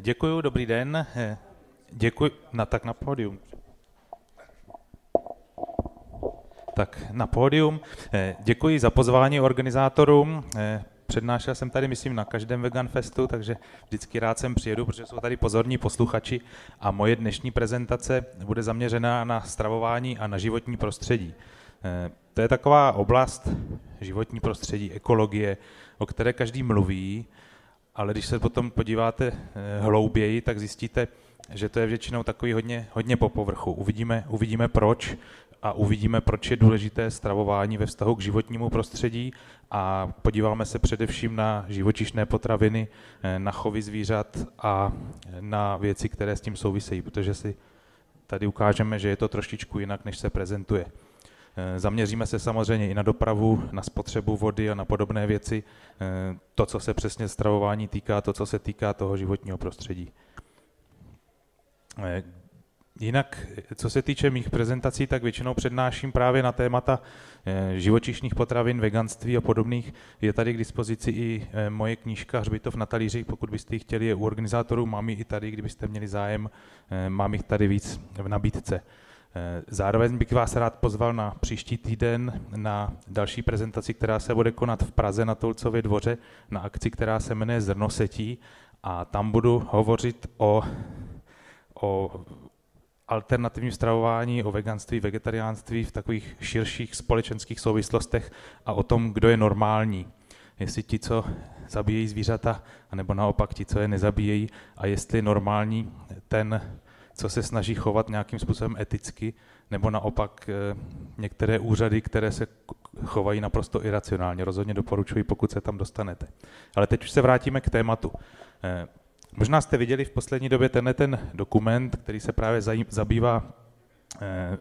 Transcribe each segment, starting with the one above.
Děkuji, dobrý den. Děkuji, na tak na pódium. Tak na pódium. Děkuji za pozvání organizátorům. Přednášel jsem tady, myslím, na každém Vegan Festu, takže vždycky rád sem přijedu, protože jsou tady pozorní posluchači a moje dnešní prezentace bude zaměřená na stravování a na životní prostředí. To je taková oblast životní prostředí, ekologie, o které každý mluví, ale když se potom podíváte hlouběji, tak zjistíte, že to je většinou takový hodně, hodně po povrchu. Uvidíme, uvidíme proč a uvidíme, proč je důležité stravování ve vztahu k životnímu prostředí a podíváme se především na živočišné potraviny, na chovy zvířat a na věci, které s tím souvisejí, protože si tady ukážeme, že je to trošičku jinak, než se prezentuje. Zaměříme se samozřejmě i na dopravu, na spotřebu vody a na podobné věci, to, co se přesně stravování týká, to, co se týká toho životního prostředí. Jinak, co se týče mých prezentací, tak většinou přednáším právě na témata živočišných potravin, veganství a podobných. Je tady k dispozici i moje knížka Hřbitov na talíři, pokud byste ji chtěli, je u organizátorů, mám ji i tady, kdybyste měli zájem, mám jich tady víc v nabídce. Zároveň bych vás rád pozval na příští týden na další prezentaci, která se bude konat v Praze na Tolcově dvoře, na akci, která se jmenuje Zrnosetí a tam budu hovořit o, o alternativním stravování, o veganství, vegetariánství v takových širších společenských souvislostech a o tom, kdo je normální. Jestli ti, co zabíjejí zvířata, anebo naopak ti, co je nezabíjejí a jestli je normální ten, co se snaží chovat nějakým způsobem eticky, nebo naopak některé úřady, které se chovají naprosto iracionálně. Rozhodně doporučuji, pokud se tam dostanete. Ale teď už se vrátíme k tématu. Možná jste viděli v poslední době tenhle ten dokument, který se právě zabývá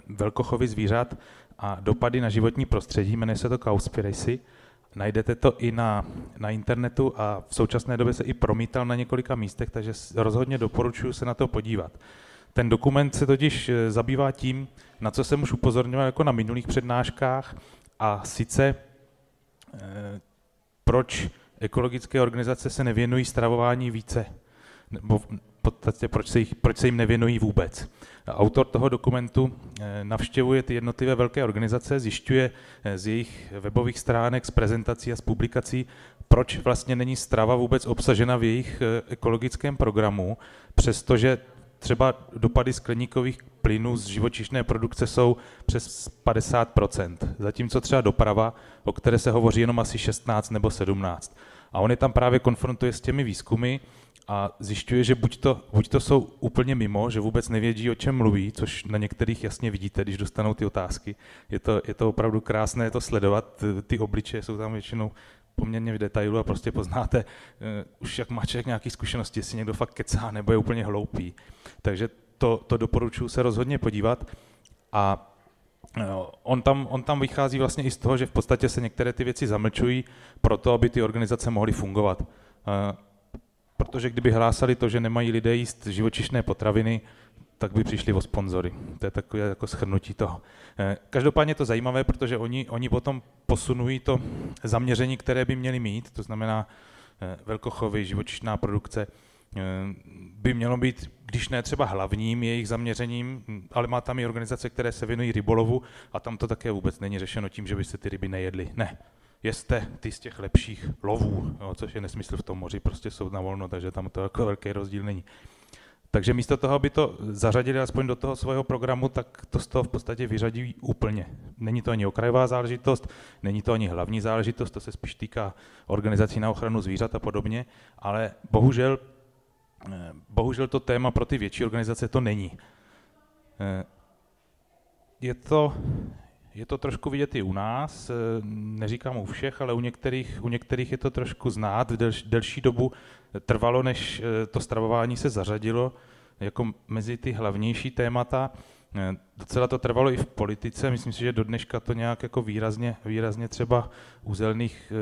velkochovy zvířat a dopady na životní prostředí, jmenuje se to Cowspiracy. Najdete to i na, na internetu a v současné době se i promítal na několika místech, takže rozhodně doporučuji se na to podívat. Ten dokument se totiž zabývá tím, na co jsem už upozorňoval jako na minulých přednáškách, a sice proč ekologické organizace se nevěnují stravování více nebo v podstatě proč se, jich, proč se jim nevěnují vůbec. Autor toho dokumentu navštěvuje ty jednotlivé velké organizace, zjišťuje z jejich webových stránek, z prezentací a z publikací, proč vlastně není strava vůbec obsažena v jejich ekologickém programu, přestože třeba dopady skleníkových plynů z živočišné produkce jsou přes 50%, zatímco třeba doprava, o které se hovoří jenom asi 16 nebo 17. A on je tam právě konfrontuje s těmi výzkumy a zjišťuje, že buď to, buď to jsou úplně mimo, že vůbec nevědí, o čem mluví, což na některých jasně vidíte, když dostanou ty otázky. Je to, je to opravdu krásné to sledovat, ty obličeje jsou tam většinou poměrně v detailu a prostě poznáte, už jak má člověk nějaké zkušenosti, jestli někdo fakt kecá nebo je úplně hloupý. Takže to, to doporučuji se rozhodně podívat. A on tam, on tam vychází vlastně i z toho, že v podstatě se některé ty věci zamlčují proto, aby ty organizace mohly fungovat protože kdyby hlásali to, že nemají lidé jíst živočišné potraviny, tak by přišli o sponzory. To je takové jako schrnutí toho. Každopádně je to zajímavé, protože oni, oni potom posunují to zaměření, které by měli mít, to znamená velkochovy, živočišná produkce, by mělo být, když ne třeba hlavním jejich zaměřením, ale má tam i organizace, které se věnují rybolovu a tam to také vůbec není řešeno tím, že by se ty ryby nejedly. Ne, jeste ty z těch lepších lovů, jo, což je nesmysl v tom moři, prostě jsou na volno, takže tam to jako velký rozdíl není. Takže místo toho, aby to zařadili aspoň do toho svého programu, tak to z toho v podstatě vyřadí úplně. Není to ani okrajová záležitost, není to ani hlavní záležitost, to se spíš týká organizací na ochranu zvířat a podobně, ale bohužel, bohužel to téma pro ty větší organizace to není. Je to, je to trošku vidět i u nás, neříkám u všech, ale u některých, u některých je to trošku znát. V delší, delší dobu trvalo, než to stravování se zařadilo jako mezi ty hlavnější témata. Docela to trvalo i v politice, myslím si, že do dneška to nějak jako výrazně, výrazně třeba u zelených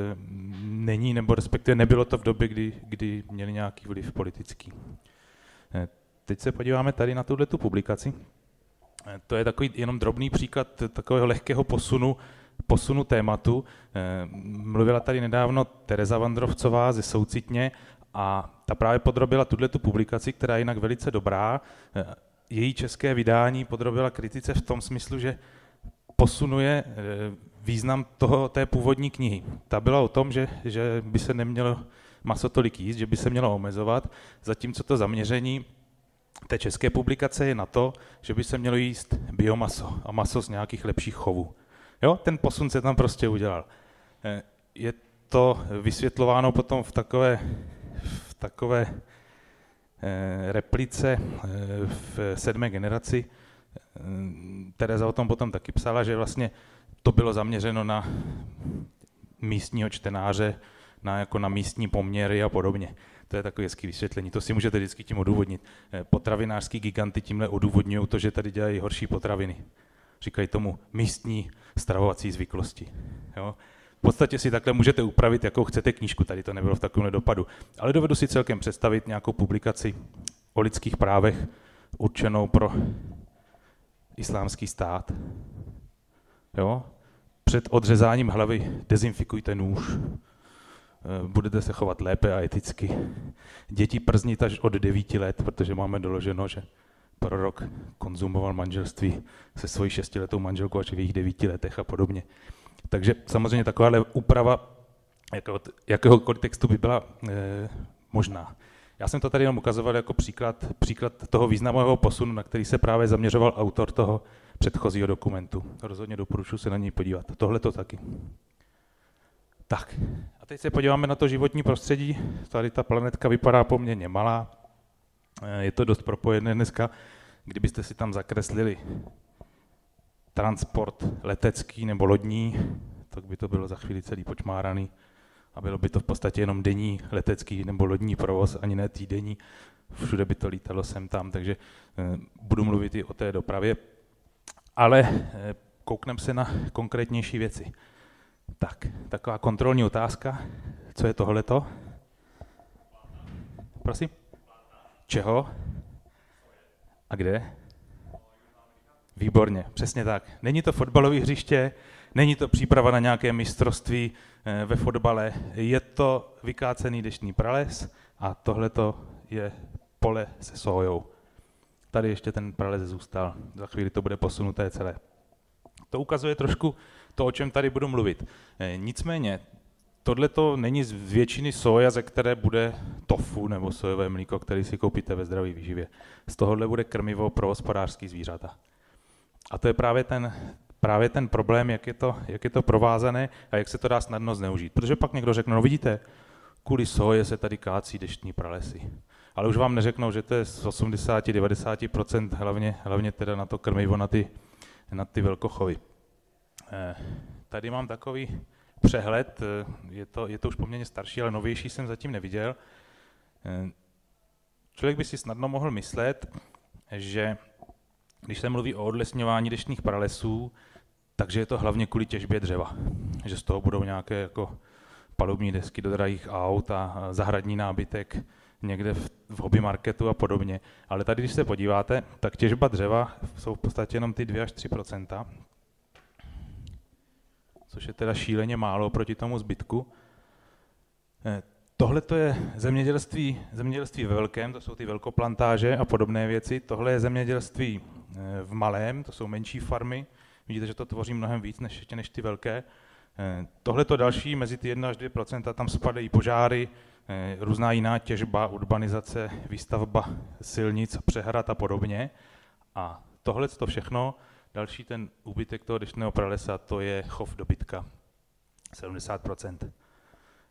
není, nebo respektive nebylo to v době, kdy, kdy měli nějaký vliv politický. Teď se podíváme tady na tuhle tu publikaci. To je takový jenom drobný příklad takového lehkého posunu, posunu tématu. Mluvila tady nedávno Tereza Vandrovcová ze Soucitně A ta právě podrobila tuhle tu publikaci, která je jinak velice dobrá. Její české vydání podrobila kritice v tom smyslu, že posunuje význam toho, té původní knihy. Ta byla o tom, že, že by se nemělo maso tolik jíst, že by se mělo omezovat, zatímco to zaměření té české publikace je na to, že by se mělo jíst biomaso a maso z nějakých lepších chovů. Jo, ten posun se tam prostě udělal. Eh, je to vysvětlováno potom v takové, takové eh, replice eh, v sedmé generaci. Tereza o tom potom taky psala, že vlastně to bylo zaměřeno na místního čtenáře, na, jako na místní poměry a podobně. To je takové hezké vysvětlení, to si můžete vždycky tím odůvodnit. Eh, potravinářský giganty tímhle odůvodňují to, že tady dělají horší potraviny. Říkají tomu místní stravovací zvyklosti. Jo? Podstatě si takhle můžete upravit, jakou chcete knížku, tady to nebylo v takovém dopadu. Ale dovedu si celkem představit nějakou publikaci o lidských právech určenou pro islámský stát. Jo? Před odřezáním hlavy dezinfikujte nůž. Eh, budete se chovat lépe a eticky. Děti prznit až od devíti let, protože máme doloženo, že prorok konzumoval manželství se svojí šestiletou manželkou až v jejich devíti letech a podobně. Takže samozřejmě takováhle úprava jakého, jakéhokoliv textu by byla e, možná. Já jsem to tady jenom ukazoval jako příklad, příklad toho významového posunu, na který se právě zaměřoval autor toho předchozího dokumentu. Rozhodně doporučuji se na něj podívat. Tohle to taky. Tak, a teď se podíváme na to životní prostředí. Tady ta planetka vypadá poměrně malá. Eh, je to dost propojené dneska. Kdybyste si tam zakreslili transport letecký nebo lodní, tak by to bylo za chvíli celý počmáraný a bylo by to v podstatě jenom denní letecký nebo lodní provoz, ani ne týdenní. Všude by to lítalo sem tam, takže eh, budu mluvit i o té dopravě. Ale eh, koukneme se na konkrétnější věci. Tak, taková kontrolní otázka. Co je tohleto? Prosím? Čeho? A kde? Výborně, přesně tak. Není to fotbalové hřiště, není to příprava na nějaké mistrovství eh, ve fotbale, je to vykácený deštný prales a tohleto je pole se sojou. Tady ještě ten prales zůstal, za chvíli to bude posunuté celé. To ukazuje trošku to, o čem tady budu mluvit. Eh, nicméně, tohle to není z většiny soja, ze které bude tofu nebo sojové mlíko, který si koupíte ve zdraví výživě. Z tohohle bude krmivo pro hospodářský zvířata. A to je právě ten, právě ten problém, jak je, to, jak je to provázané a jak se to dá snadno zneužít. Protože pak někdo řekne, no vidíte, kvůli soje se tady kácí deštní pralesy. Ale už vám neřeknou, že to je z 80-90%, hlavně, hlavně teda na to krmivo, na ty, na ty velkochovy. Eh, tady mám takový přehled, eh, je to, je to už poměrně starší, ale novější jsem zatím neviděl. Eh, člověk by si snadno mohl myslet, že když se mluví o odlesňování deštných pralesů, takže je to hlavně kvůli těžbě dřeva. Že z toho budou nějaké jako palubní desky do drahých aut a zahradní nábytek někde v, v hobby marketu a podobně. Ale tady, když se podíváte, tak těžba dřeva jsou v podstatě jenom ty 2 až 3% což je teda šíleně málo proti tomu zbytku. Eh, tohle to je zemědělství, zemědělství ve velkém, to jsou ty velkoplantáže a podobné věci. Tohle je zemědělství v malém, to jsou menší farmy. Vidíte, že to tvoří mnohem víc než, než ty velké. Eh, tohle to další, mezi ty 1 až 2% tam spadají požáry, různá jiná těžba, urbanizace, výstavba silnic, přehrad a podobně. A tohle to všechno Další ten úbytek toho deštného pralesa, to je chov dobytka, 70%.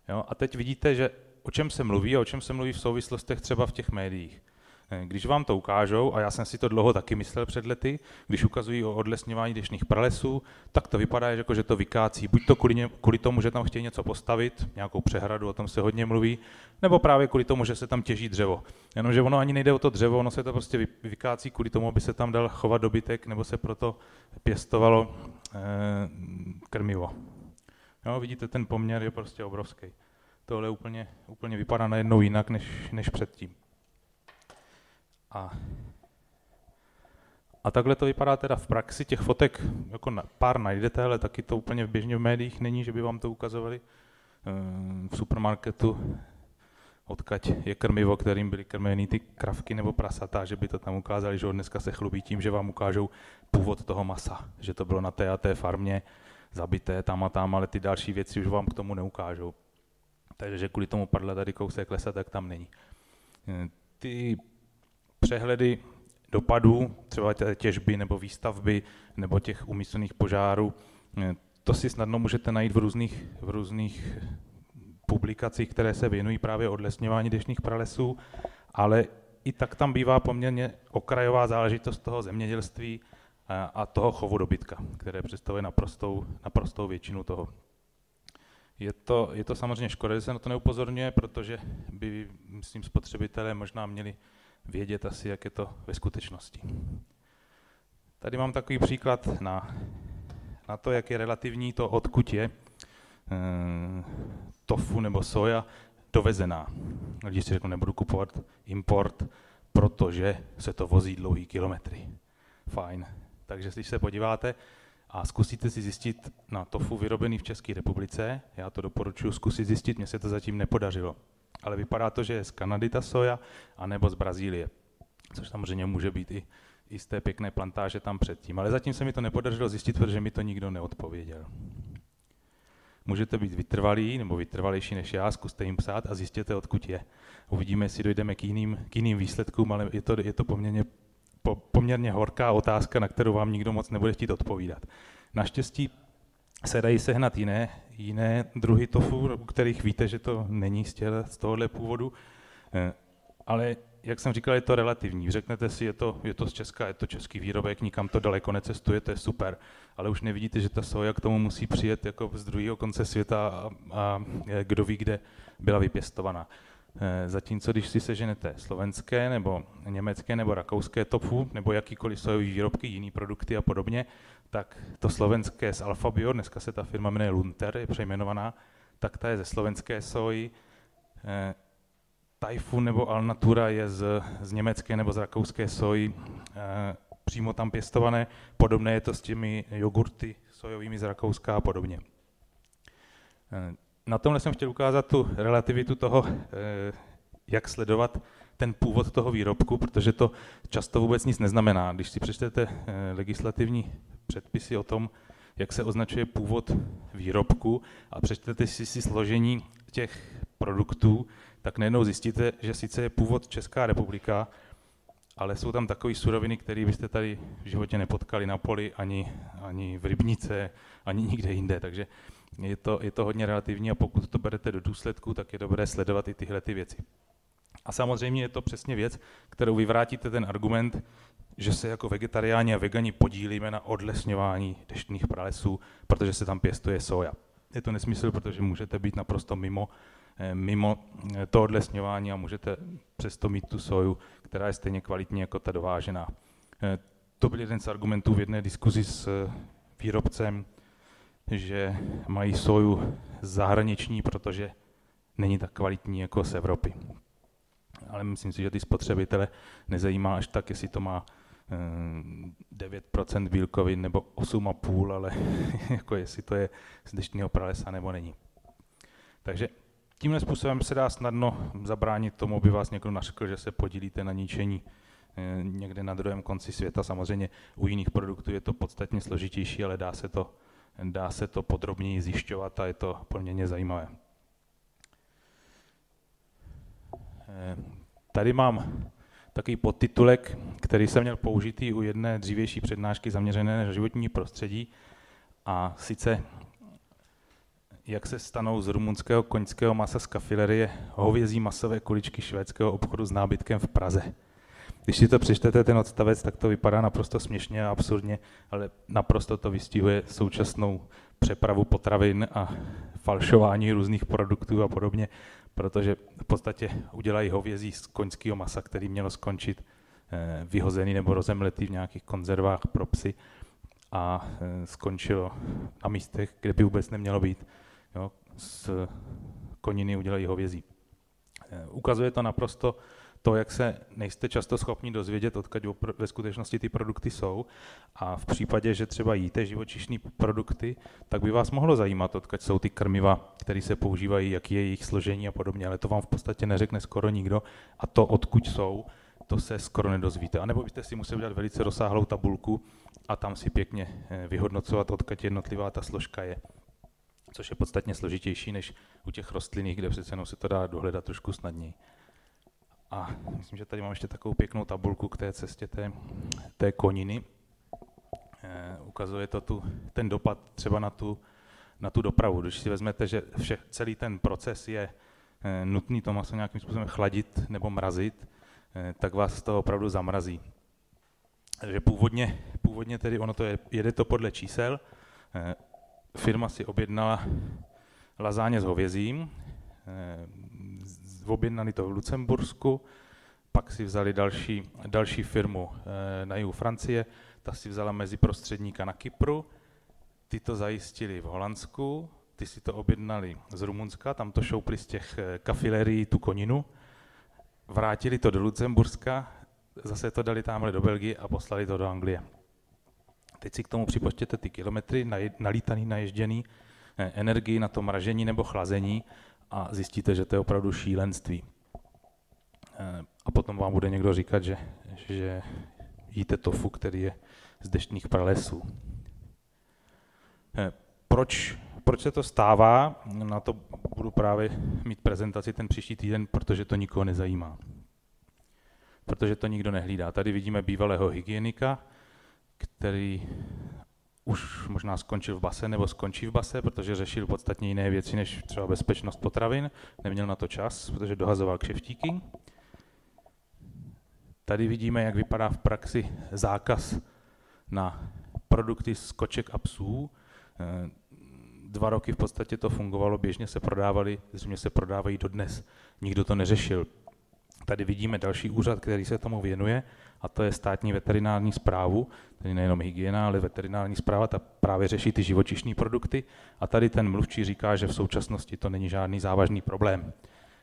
Jo? A teď vidíte, že o čem se mluví a o čem se mluví v souvislostech třeba v těch médiích. Eh, když vám to ukážou, a já jsem si to dlouho taky myslel před lety, když ukazují o odlesňování dešných pralesů, tak to vypadá, jako že to vykácí. Buď to kvůli, ně, kvůli tomu, že tam chtějí něco postavit, nějakou přehradu, o tom se hodně mluví, nebo právě kvůli tomu, že se tam těží dřevo. Jenomže ono ani nejde o to dřevo, ono se to prostě vykácí kvůli tomu, aby se tam dal chovat dobytek, nebo se proto pěstovalo eh, krmivo. Jo, vidíte, ten poměr je prostě obrovský. Tohle úplně, úplně vypadá najednou jinak, než, než předtím. A, a takhle to vypadá teda v praxi. Těch fotek jako na, pár najdete, ale taky to úplně běžně v médiích není, že by vám to ukazovali. Eh, v supermarketu odkaď je krmivo, kterým byly krmeny ty kravky nebo prasata, že by to tam ukázali, že dneska se chlubí tím, že vám ukážou původ toho masa, že to bylo na té a té farmě zabité tam a tam, ale ty další věci už vám k tomu neukážou. Takže že kvůli tomu padla tady kousek lesa, tak tam není. Ty přehledy dopadů, třeba těžby nebo výstavby nebo těch umyslných požárů, to si snadno můžete najít v různých, v různých publikacích, které se věnují právě odlesňování dešních pralesů, ale i tak tam bývá poměrně okrajová záležitost toho zemědělství a toho chovu dobytka, které představuje naprostou, naprostou většinu toho. Je to, je to samozřejmě škoda, že se na to neupozorňuje, protože by, myslím, spotřebitelé možná měli vědět asi, jak je to ve skutečnosti. Tady mám takový příklad na, na to, jak je relativní to, odkud je e, tofu nebo soja dovezená. Lidi si řeknou, nebudu kupovat import, protože se to vozí dlouhý kilometry. Fajn. Takže když se podíváte a zkusíte si zjistit na tofu vyrobený v České republice, já to doporučuji zkusit zjistit, mně se to zatím nepodařilo. Ale vypadá to, že je z Kanady ta soja, anebo z Brazílie. Což samozřejmě může být i, i z té pěkné plantáže tam předtím. Ale zatím se mi to nepodařilo zjistit, protože mi to nikdo neodpověděl. Můžete být vytrvalý nebo vytrvalější než já, zkuste jim psát a zjistěte, odkud je. Uvidíme, jestli dojdeme k jiným, k jiným výsledkům, ale je to, je to poměrně, po, poměrně horká otázka, na kterou vám nikdo moc nebude chtít odpovídat. Naštěstí se dají sehnat jiné, jiné druhy tofu, u kterých víte, že to není z, těle, z tohohle původu, eh, ale jak jsem říkal, je to relativní. Řeknete si, je to, je to z Česka, je to český výrobek, nikam to daleko necestuje, to je super, ale už nevidíte, že ta soja k tomu musí přijet jako z druhého konce světa a, a kdo ví, kde byla vypěstovaná. Eh, zatímco když si seženete slovenské nebo německé nebo rakouské tofu nebo jakýkoliv sojový výrobky, jiný produkty a podobně, tak to slovenské z Alfabio, dneska se ta firma jmenuje Lunter, je přejmenovaná, tak ta je ze slovenské soji, eh, Typhoon nebo Alnatura je z, z německé nebo z rakouské soji e, přímo tam pěstované. Podobné je to s těmi jogurty sojovými z Rakouska a podobně. E, na tomhle jsem chtěl ukázat tu relativitu toho, e, jak sledovat ten původ toho výrobku, protože to často vůbec nic neznamená. Když si přečtete legislativní předpisy o tom, jak se označuje původ výrobku a přečtete si, si složení těch produktů, tak najednou zjistíte, že sice je původ Česká republika, ale jsou tam takové suroviny, které byste tady v životě nepotkali na poli, ani, ani v rybnice, ani nikde jinde. Takže je to, je to hodně relativní a pokud to berete do důsledku, tak je dobré sledovat i tyhle ty věci. A samozřejmě je to přesně věc, kterou vyvrátíte ten argument, že se jako vegetariáni a vegani podílíme na odlesňování deštných pralesů, protože se tam pěstuje soja. Je to nesmysl, protože můžete být naprosto mimo Eh, mimo eh, to odlesňování a můžete přesto mít tu soju, která je stejně kvalitní jako ta dovážená. Eh, to byl jeden z argumentů v jedné diskuzi s výrobcem, že mají soju zahraniční, protože není tak kvalitní jako z Evropy. Ale myslím si, že ty spotřebitele nezajímá až tak, jestli to má 9% bílkovin nebo 8,5, ale jako jestli to je z deštního pralesa nebo není. Takže Tímhle způsobem se dá snadno zabránit tomu, aby vás někdo naškl, že se podílíte na ničení eh, někde na druhém konci světa. Samozřejmě u jiných produktů je to podstatně složitější, ale dá se to, dá se to podrobněji zjišťovat a je to poměrně zajímavé. Eh, tady mám takový podtitulek, který jsem měl použitý u jedné dřívější přednášky zaměřené na životní prostředí. A sice jak se stanou z rumunského koňského masa z kafilerie hovězí masové kuličky švédského obchodu s nábytkem v Praze. Když si to přečtete, ten odstavec, tak to vypadá naprosto směšně a absurdně, ale naprosto to vystihuje současnou přepravu potravin a falšování různých produktů a podobně, protože v podstatě udělají hovězí z koňského masa, který mělo skončit eh, vyhozený nebo rozemletý v nějakých konzervách pro psy a eh, skončilo na místech, kde by vůbec nemělo být jo, z koniny udělají hovězí. Eh, ukazuje to naprosto to, jak se nejste často schopni dozvědět, odkud ve skutečnosti ty produkty jsou. A v případě, že třeba jíte živočišní produkty, tak by vás mohlo zajímat, odkud jsou ty krmiva, které se používají, jaký je jejich složení a podobně, ale to vám v podstatě neřekne skoro nikdo. A to, odkud jsou, to se skoro nedozvíte. A nebo byste si museli udělat velice rozsáhlou tabulku a tam si pěkně eh, vyhodnocovat, odkud jednotlivá ta složka je což je podstatně složitější než u těch rostlin, kde přece jenom se to dá dohledat trošku snadněji. A myslím, že tady mám ještě takovou pěknou tabulku k té cestě té, té koniny. E, ukazuje to tu, ten dopad třeba na tu, na tu dopravu. Když si vezmete, že vše, celý ten proces je e, nutný to maso nějakým způsobem chladit nebo mrazit, e, tak vás toho opravdu zamrazí. Takže původně, původně tedy ono to je, jede to podle čísel, firma si objednala lazáně s hovězím, objednali to v Lucembursku, pak si vzali další, další firmu eh, na jihu Francie, ta si vzala mezi prostředníka na Kypru, ty to zajistili v Holandsku, ty si to objednali z Rumunska, tam to šoupli z těch eh, kafilerií tu koninu, vrátili to do Lucemburska, zase to dali tamhle do Belgie a poslali to do Anglie. Teď si k tomu připočtěte ty kilometry nalítaný, naježděný, eh, energii na to mražení nebo chlazení a zjistíte, že to je opravdu šílenství. Eh, a potom vám bude někdo říkat, že, že jíte tofu, který je z deštných pralesů. Eh, proč, proč se to stává? Na to budu právě mít prezentaci ten příští týden, protože to nikoho nezajímá. Protože to nikdo nehlídá. Tady vidíme bývalého hygienika, který už možná skončil v base nebo skončí v base, protože řešil podstatně jiné věci než třeba bezpečnost potravin, neměl na to čas, protože dohazoval kšeftíky. Tady vidíme, jak vypadá v praxi zákaz na produkty z koček a psů. Eh, dva roky v podstatě to fungovalo, běžně se prodávali, zřejmě se prodávají dodnes. Nikdo to neřešil. Tady vidíme další úřad, který se tomu věnuje, a to je státní veterinární zprávu, tedy nejenom hygiena, ale veterinární zpráva, ta právě řeší ty živočišní produkty. A tady ten mluvčí říká, že v současnosti to není žádný závažný problém.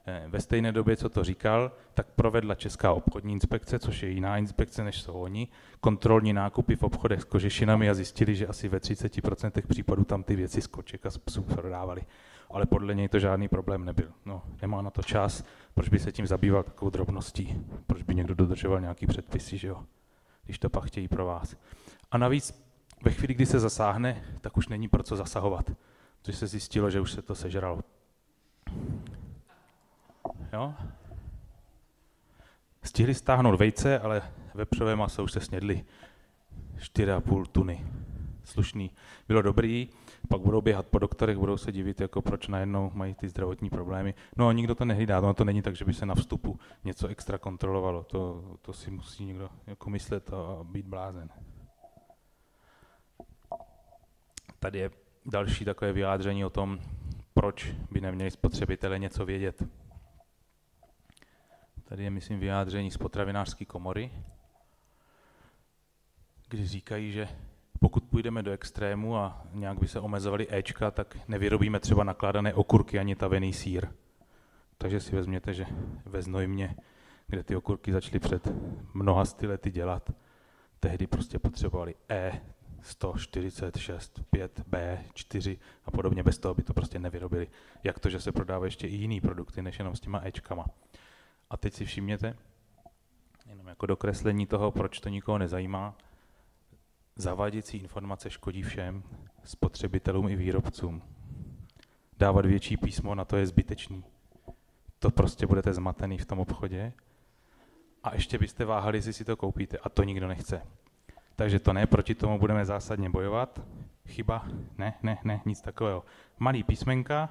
Eh, ve stejné době, co to říkal, tak provedla Česká obchodní inspekce, což je jiná inspekce, než jsou oni, kontrolní nákupy v obchodech s kožešinami a zjistili, že asi ve 30% případů tam ty věci z koček a z psů prodávali ale podle něj to žádný problém nebyl. No, nemá na to čas, proč by se tím zabýval takovou drobností, proč by někdo dodržoval nějaký předpisy, že jo, když to pak chtějí pro vás. A navíc ve chvíli, kdy se zasáhne, tak už není pro co zasahovat, což se zjistilo, že už se to sežralo. Jo? Stihli stáhnout vejce, ale vepřové maso už se snědli 4,5 tuny. Slušný. Bylo dobrý, pak budou běhat po doktorech, budou se divit, jako proč najednou mají ty zdravotní problémy. No a nikdo to nehlídá, no to není tak, že by se na vstupu něco extra kontrolovalo, to, to si musí někdo jako myslet a být blázen. Tady je další takové vyjádření o tom, proč by neměli spotřebitelé něco vědět. Tady je, myslím, vyjádření z potravinářské komory, kdy říkají, že půjdeme do extrému a nějak by se omezovali Ečka, tak nevyrobíme třeba nakládané okurky ani tavený sír. Takže si vezměte, že ve Znojmě, kde ty okurky začaly před mnoha sty lety dělat, tehdy prostě potřebovali E, 146, 5, B, 4 a podobně. Bez toho by to prostě nevyrobili. Jak to, že se prodávají ještě i jiný produkty, než jenom s těma Ečkama. A teď si všimněte, jenom jako dokreslení toho, proč to nikoho nezajímá, Zavádějící informace škodí všem, spotřebitelům i výrobcům. Dávat větší písmo na to je zbytečný. To prostě budete zmatený v tom obchodě a ještě byste váhali, jestli si to koupíte a to nikdo nechce. Takže to ne, proti tomu budeme zásadně bojovat. Chyba? Ne, ne, ne, nic takového. Malý písmenka,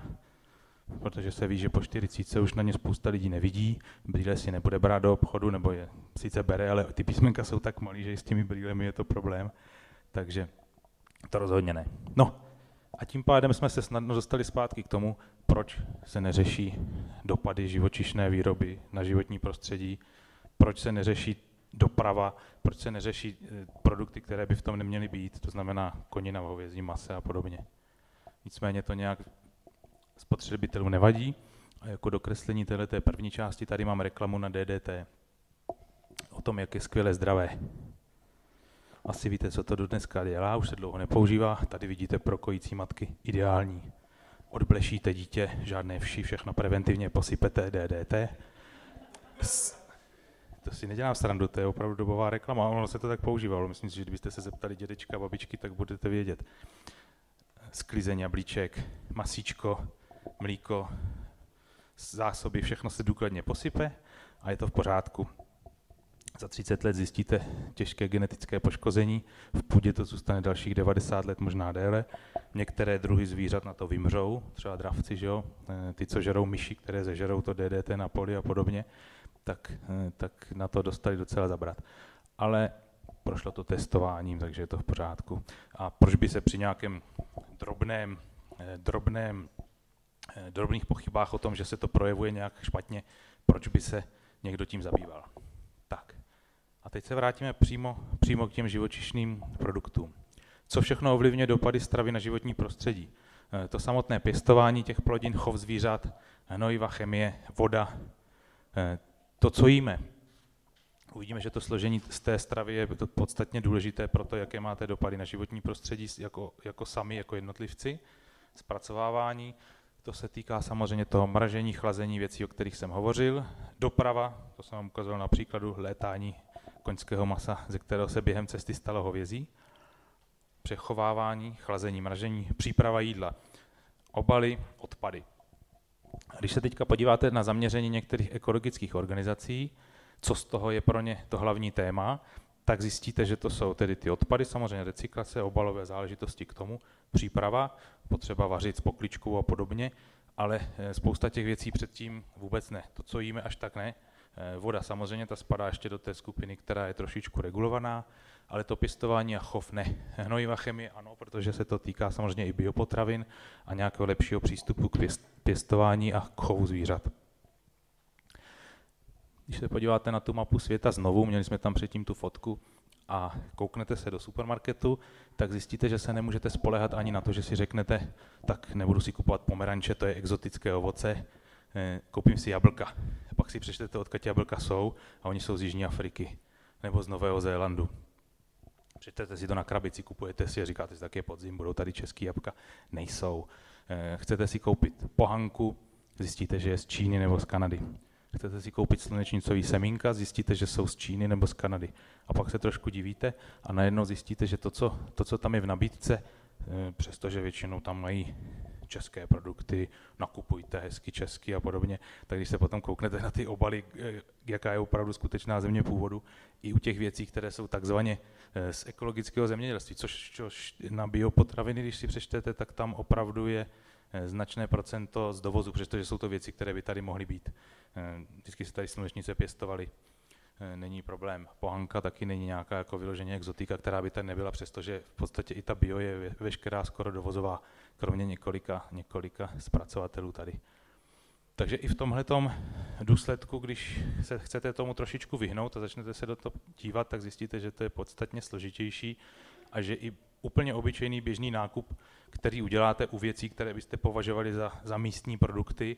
protože se ví, že po 40 už na ně spousta lidí nevidí, brýle si nebude brát do obchodu, nebo je sice bere, ale ty písmenka jsou tak malý, že s těmi brýlemi je to problém, takže to rozhodně ne. No a tím pádem jsme se snadno dostali zpátky k tomu, proč se neřeší dopady živočišné výroby na životní prostředí, proč se neřeší doprava, proč se neřeší eh, produkty, které by v tom neměly být, to znamená konina hovězí mase a podobně. Nicméně to nějak spotřebitelům nevadí A jako dokreslení této první části tady mám reklamu na DDT. O tom, jak je skvěle zdravé. Asi víte, co to do dneska dělá, už se dlouho nepoužívá. Tady vidíte pro kojící matky ideální. Odblešíte dítě, žádné vši, všechno preventivně posypete DDT. To si nedělám srandu, to je opravdu dobová reklama, ono se to tak používalo. Myslím si, že kdybyste se zeptali dědečka, babičky, tak budete vědět. Sklizeň jablíček, masíčko, mlíko, zásoby, všechno se důkladně posype a je to v pořádku. Za 30 let zjistíte těžké genetické poškození, v půdě to zůstane dalších 90 let, možná déle. Některé druhy zvířat na to vymřou, třeba dravci, že jo? Eh, ty, co žerou myši, které zežerou to DDT na poli a podobně, tak, eh, tak na to dostali docela zabrat. Ale prošlo to testováním, takže je to v pořádku. A proč by se při nějakém drobném, eh, drobném, drobných pochybách o tom, že se to projevuje nějak špatně, proč by se někdo tím zabýval? A teď se vrátíme přímo, přímo k těm živočišným produktům. Co všechno ovlivňuje dopady stravy na životní prostředí? Eh, to samotné pěstování těch plodin, chov zvířat, hnojiva, chemie, voda, eh, to, co jíme. Uvidíme, že to složení z té stravy je podstatně důležité pro to, jaké máte dopady na životní prostředí jako, jako sami, jako jednotlivci. Zpracovávání, to se týká samozřejmě toho mražení, chlazení věcí, o kterých jsem hovořil. Doprava, to jsem vám ukazoval na příkladu létání koňského masa, ze kterého se během cesty stalo hovězí. Přechovávání, chlazení, mražení, příprava jídla, obaly, odpady. Když se teďka podíváte na zaměření některých ekologických organizací, co z toho je pro ně to hlavní téma, tak zjistíte, že to jsou tedy ty odpady, samozřejmě recyklace, obalové záležitosti k tomu, příprava, potřeba vařit s pokličkou a podobně, ale eh, spousta těch věcí předtím vůbec ne. To, co jíme, až tak ne. Eh, voda samozřejmě, ta spadá ještě do té skupiny, která je trošičku regulovaná, ale to pěstování a chov ne. Hnojiva chemie ano, protože se to týká samozřejmě i biopotravin a nějakého lepšího přístupu k pěstování a k chovu zvířat. Když se podíváte na tu mapu světa znovu, měli jsme tam předtím tu fotku, a kouknete se do supermarketu, tak zjistíte, že se nemůžete spolehat ani na to, že si řeknete, tak nebudu si kupovat pomeranče, to je exotické ovoce, koupím si jablka. Pak si přečtete, odkud jablka jsou a oni jsou z Jižní Afriky nebo z Nového Zélandu. Přečtete si to na krabici, kupujete si a říkáte si, tak je podzim, budou tady český jabka. Nejsou. Eh, chcete si koupit pohanku, zjistíte, že je z Číny nebo z Kanady. Chcete si koupit slunečnicový semínka, zjistíte, že jsou z Číny nebo z Kanady. A pak se trošku divíte a najednou zjistíte, že to, co, to, co tam je v nabídce, eh, přestože většinou tam mají české produkty, nakupujte hezky česky a podobně, tak když se potom kouknete na ty obaly, eh, jaká je opravdu skutečná země původu, i u těch věcí, které jsou takzvaně eh, z ekologického zemědělství, což, což na biopotraviny, když si přečtete, tak tam opravdu je Eh, značné procento z dovozu, přestože jsou to věci, které by tady mohly být. Vždycky se tady slunečnice pěstovaly, není problém. Pohanka taky není nějaká jako vyloženě exotika, která by tady nebyla, přestože v podstatě i ta bio je veškerá skoro dovozová, kromě několika, několika zpracovatelů tady. Takže i v tomhle důsledku, když se chcete tomu trošičku vyhnout a začnete se do toho dívat, tak zjistíte, že to je podstatně složitější a že i úplně obyčejný běžný nákup, který uděláte u věcí, které byste považovali za, za místní produkty,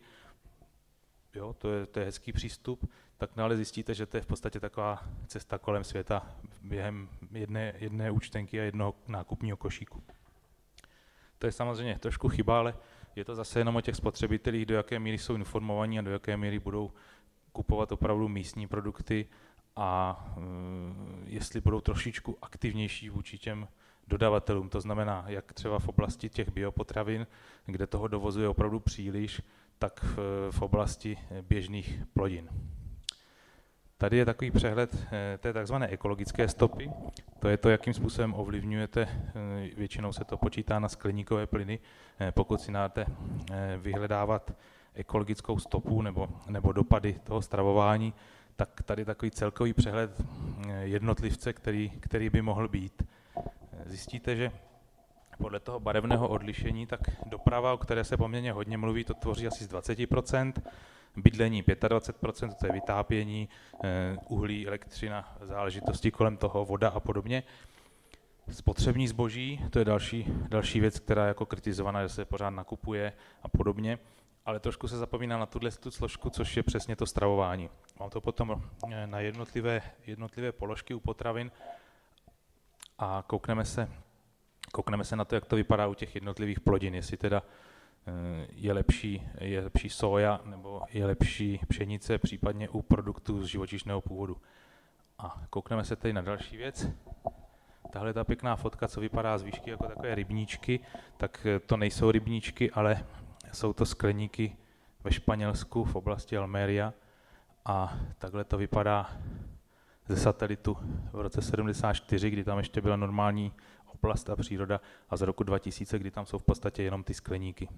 jo, to je, to je hezký přístup, tak ale zjistíte, že to je v podstatě taková cesta kolem světa během jedné, jedné účtenky a jednoho nákupního košíku. To je samozřejmě trošku chyba, ale je to zase jenom o těch spotřebitelích, do jaké míry jsou informovaní a do jaké míry budou kupovat opravdu místní produkty a uh, jestli budou trošičku aktivnější vůči těm dodavatelům, to znamená, jak třeba v oblasti těch biopotravin, kde toho dovozu je opravdu příliš, tak v, v oblasti běžných plodin. Tady je takový přehled eh, té takzvané ekologické stopy. To je to, jakým způsobem ovlivňujete, eh, většinou se to počítá na skleníkové plyny. Eh, pokud si dáte vyhledávat ekologickou stopu nebo, nebo dopady toho stravování, tak tady takový celkový přehled jednotlivce, který, který by mohl být zjistíte, že podle toho barevného odlišení, tak doprava, o které se poměrně hodně mluví, to tvoří asi z 20%, bydlení 25%, to je vytápění, eh, uhlí, elektřina, záležitosti kolem toho, voda a podobně. Spotřební zboží, to je další, další věc, která je jako kritizovaná, že se pořád nakupuje a podobně. ale trošku se zapomíná na tuhle tu složku, což je přesně to stravování. Mám to potom eh, na jednotlivé, jednotlivé položky u potravin a koukneme se, koukneme se na to, jak to vypadá u těch jednotlivých plodin, jestli teda eh, je lepší, je lepší soja nebo je lepší pšenice, případně u produktů z živočišného původu. A koukneme se tady na další věc. Tahle ta pěkná fotka, co vypadá z výšky jako takové rybníčky, tak eh, to nejsou rybníčky, ale jsou to skleníky ve Španělsku v oblasti Almeria a takhle to vypadá ze satelitu v roce 74, kdy tam ještě byla normální oblast a příroda a z roku 2000, kdy tam jsou v podstatě jenom ty skleníky.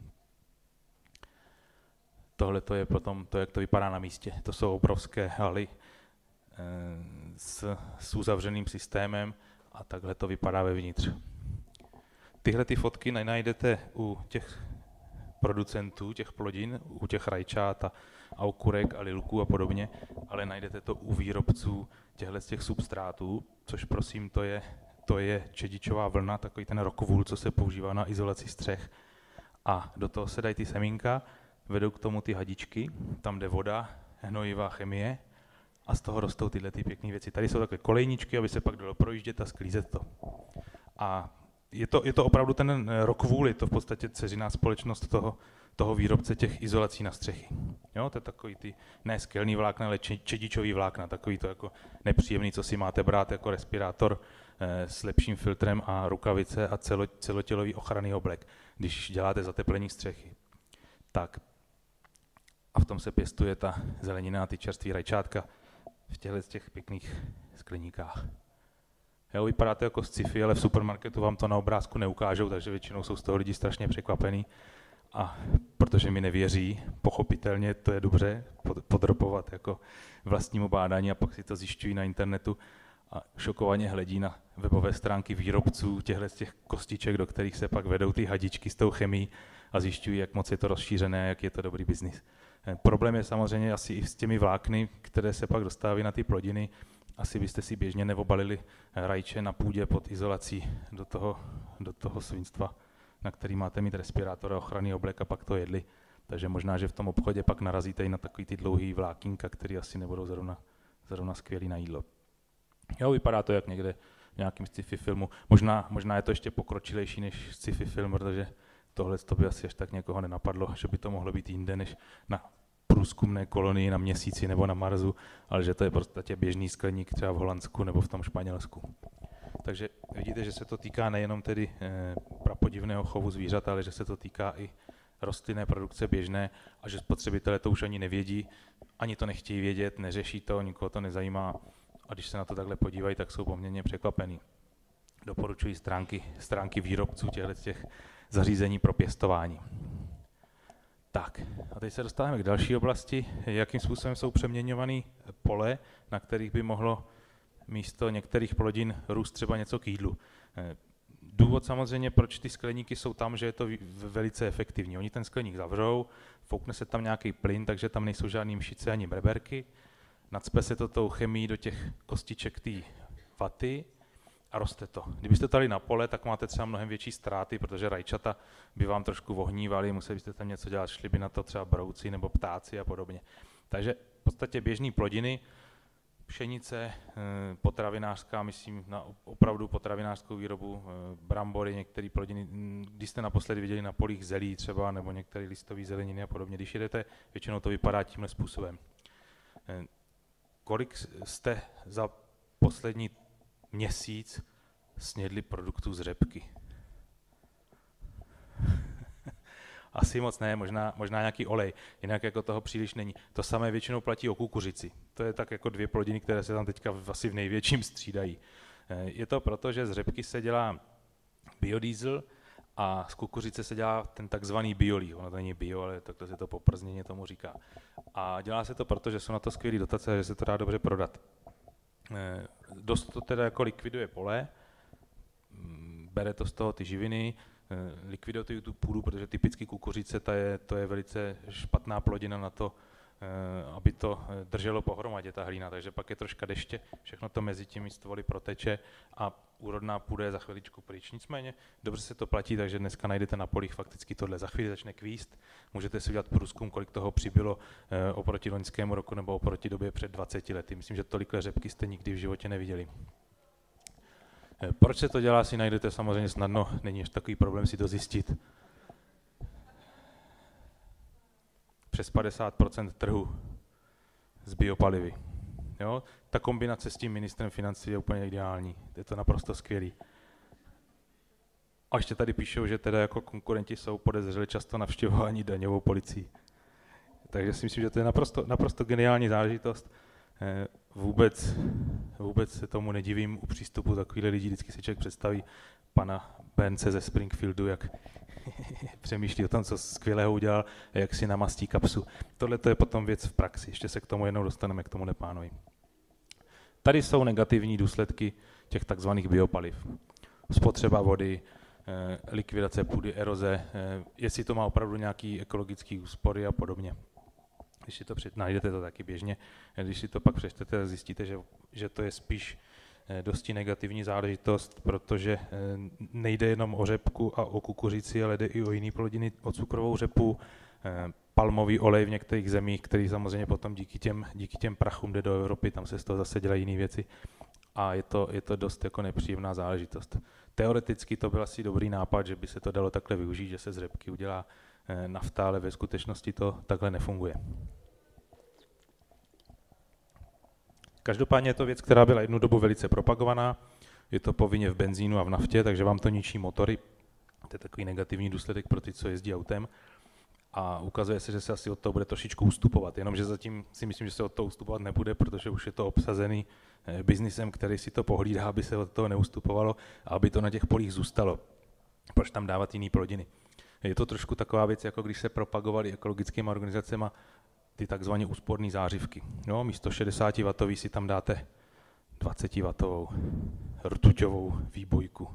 Tohle to je potom to, jak to vypadá na místě. To jsou obrovské haly e, s, s uzavřeným systémem a takhle to vypadá vevnitř. Tyhle ty fotky najdete u těch producentů těch plodin, u těch rajčát a, a okurek a lilků a podobně, ale najdete to u výrobců těchto těch substrátů, což prosím, to je, to je čedičová vlna, takový ten rokovůl, co se používá na izolaci střech. A do toho se dají ty semínka, vedou k tomu ty hadičky, tam jde voda, hnojivá chemie a z toho rostou tyhle ty pěkné věci. Tady jsou takové kolejničky, aby se pak dalo projíždět a sklízet to. A je to, je to opravdu ten rok vůli, to v podstatě ceřiná společnost toho, toho výrobce těch izolací na střechy. Jo, to je takový ty, ne skelný vlákna, ale čedičový vlákna, takový to jako nepříjemný, co si máte brát jako respirátor s lepším filtrem a rukavice a celo, celotělový ochranný oblek, když děláte zateplení střechy. Tak. A v tom se pěstuje ta zelenina a ty čerství rajčátka v těchto těch pěkných skleníkách. Jo, vypadá to jako sci-fi, ale v supermarketu vám to na obrázku neukážou, takže většinou jsou z toho lidi strašně překvapení. A protože mi nevěří, pochopitelně to je dobře podrobovat jako vlastnímu bádání a pak si to zjišťují na internetu a šokovaně hledí na webové stránky výrobců těchto těch kostiček, do kterých se pak vedou ty hadičky s tou chemií a zjišťují, jak moc je to rozšířené, jak je to dobrý biznis. Eh, problém je samozřejmě asi i s těmi vlákny, které se pak dostávají na ty plodiny, asi byste si běžně neobalili rajče na půdě pod izolací do toho, do toho svinstva, na který máte mít respirátor a ochranný oblek a pak to jedli. Takže možná, že v tom obchodě pak narazíte i na takový ty dlouhý vlákínka, který asi nebudou zrovna, zrovna skvělý na jídlo. Jo, vypadá to jak někde v nějakém sci-fi filmu. Možná, možná je to ještě pokročilejší než sci-fi film, protože tohle to by asi až tak někoho nenapadlo, že by to mohlo být jinde než na průzkumné kolonii na měsíci nebo na Marsu, ale že to je prostě běžný skleník třeba v Holandsku nebo v tom Španělsku. Takže vidíte, že se to týká nejenom tedy eh, prapodivného chovu zvířat, ale že se to týká i rostlinné produkce běžné a že spotřebitelé to už ani nevědí, ani to nechtějí vědět, neřeší to, nikoho to nezajímá a když se na to takhle podívají, tak jsou poměrně překvapení. Doporučuji stránky, stránky výrobců těchto těch zařízení pro pěstování. Tak, a teď se dostáváme k další oblasti, jakým způsobem jsou přeměňované pole, na kterých by mohlo místo některých plodin růst třeba něco k jídlu. Důvod samozřejmě, proč ty skleníky jsou tam, že je to velice efektivní. Oni ten skleník zavřou, foukne se tam nějaký plyn, takže tam nejsou žádné mšice ani breberky, nadspe se to tou chemií do těch kostiček té vaty a roste to. Kdybyste dali na pole, tak máte třeba mnohem větší ztráty, protože rajčata by vám trošku vohnívaly, museli byste tam něco dělat, šli by na to třeba brouci nebo ptáci a podobně. Takže v podstatě běžné plodiny, pšenice, eh, potravinářská, myslím na opravdu potravinářskou výrobu, eh, brambory, některé plodiny, hm, když jste naposledy viděli na polích zelí třeba, nebo některé listové zeleniny a podobně, když jedete, většinou to vypadá tímhle způsobem. Kolik jste za poslední měsíc snědli produktů z řepky. Asi moc ne, možná, možná nějaký olej, jinak jako toho příliš není. To samé většinou platí o kukuřici. To je tak jako dvě plodiny, které se tam teďka asi v největším střídají. Eh, je to proto, že z řepky se dělá biodiesel a z kukuřice se dělá ten takzvaný biolí. Ono to není bio, ale takhle se to poprzněně tomu říká. A dělá se to proto, že jsou na to skvělé dotace a že se to dá dobře prodat. Eh, dost to teda jako likviduje pole, mm, bere to z toho ty živiny, eh, likviduje tu půdu, protože typicky kukuřice ta je, to je velice špatná plodina na to, aby to drželo pohromadě ta hlína, takže pak je troška deště, všechno to mezi těmi stvoly proteče a úrodná půda je za chviličku pryč. Nicméně dobře se to platí, takže dneska najdete na polích fakticky tohle. Za chvíli začne kvíst, můžete si udělat průzkum, kolik toho přibylo eh, oproti loňskému roku nebo oproti době před 20 lety. Myslím, že tolikle řepky jste nikdy v životě neviděli. Eh, proč se to dělá, si najdete samozřejmě snadno, není až takový problém si to zjistit. Přes 50% trhu z biopalivy. Jo? Ta kombinace s tím ministrem financí je úplně ideální. Je to naprosto skvělý. A ještě tady píšou, že teda jako konkurenti jsou podezřeli často navštěvování daňovou policií. Takže si myslím, že to je naprosto, naprosto geniální záležitost. Eh, vůbec, vůbec se tomu nedivím u přístupu takových lidí. Vždycky si člověk představí pana Bence ze Springfieldu, jak přemýšlí o tom, co skvělého udělal, jak si namastí kapsu. Tohle to je potom věc v praxi. Ještě se k tomu jednou dostaneme, k tomu nepánovi. Tady jsou negativní důsledky těch takzvaných biopaliv. Spotřeba vody, eh, likvidace půdy, eroze, eh, jestli to má opravdu nějaký ekologický úspory a podobně. Když si to před, najdete to taky běžně, když si to pak přečtete, zjistíte, že, že to je spíš dosti negativní záležitost, protože nejde jenom o řepku a o kukuřici, ale jde i o jiné plodiny, o cukrovou řepu, palmový olej v některých zemích, který samozřejmě potom díky těm, díky těm prachům jde do Evropy, tam se z toho zase dělají jiné věci a je to, je to dost jako nepříjemná záležitost. Teoreticky to byl asi dobrý nápad, že by se to dalo takhle využít, že se z řepky udělá eh, nafta, ale ve skutečnosti to takhle nefunguje. Každopádně je to věc, která byla jednu dobu velice propagovaná, je to povinně v benzínu a v naftě, takže vám to ničí motory. To je takový negativní důsledek pro ty, co jezdí autem a ukazuje se, že se asi od toho bude trošičku ustupovat. Jenomže zatím si myslím, že se od toho ustupovat nebude, protože už je to obsazený eh, biznisem, který si to pohlídá, aby se od toho neustupovalo a aby to na těch polích zůstalo. Proč tam dávat jiný plodiny? Je to trošku taková věc, jako když se propagovaly ekologickými organizacemi ty takzvané úsporné zářivky. No, místo 60 W si tam dáte 20 W rtuťovou výbojku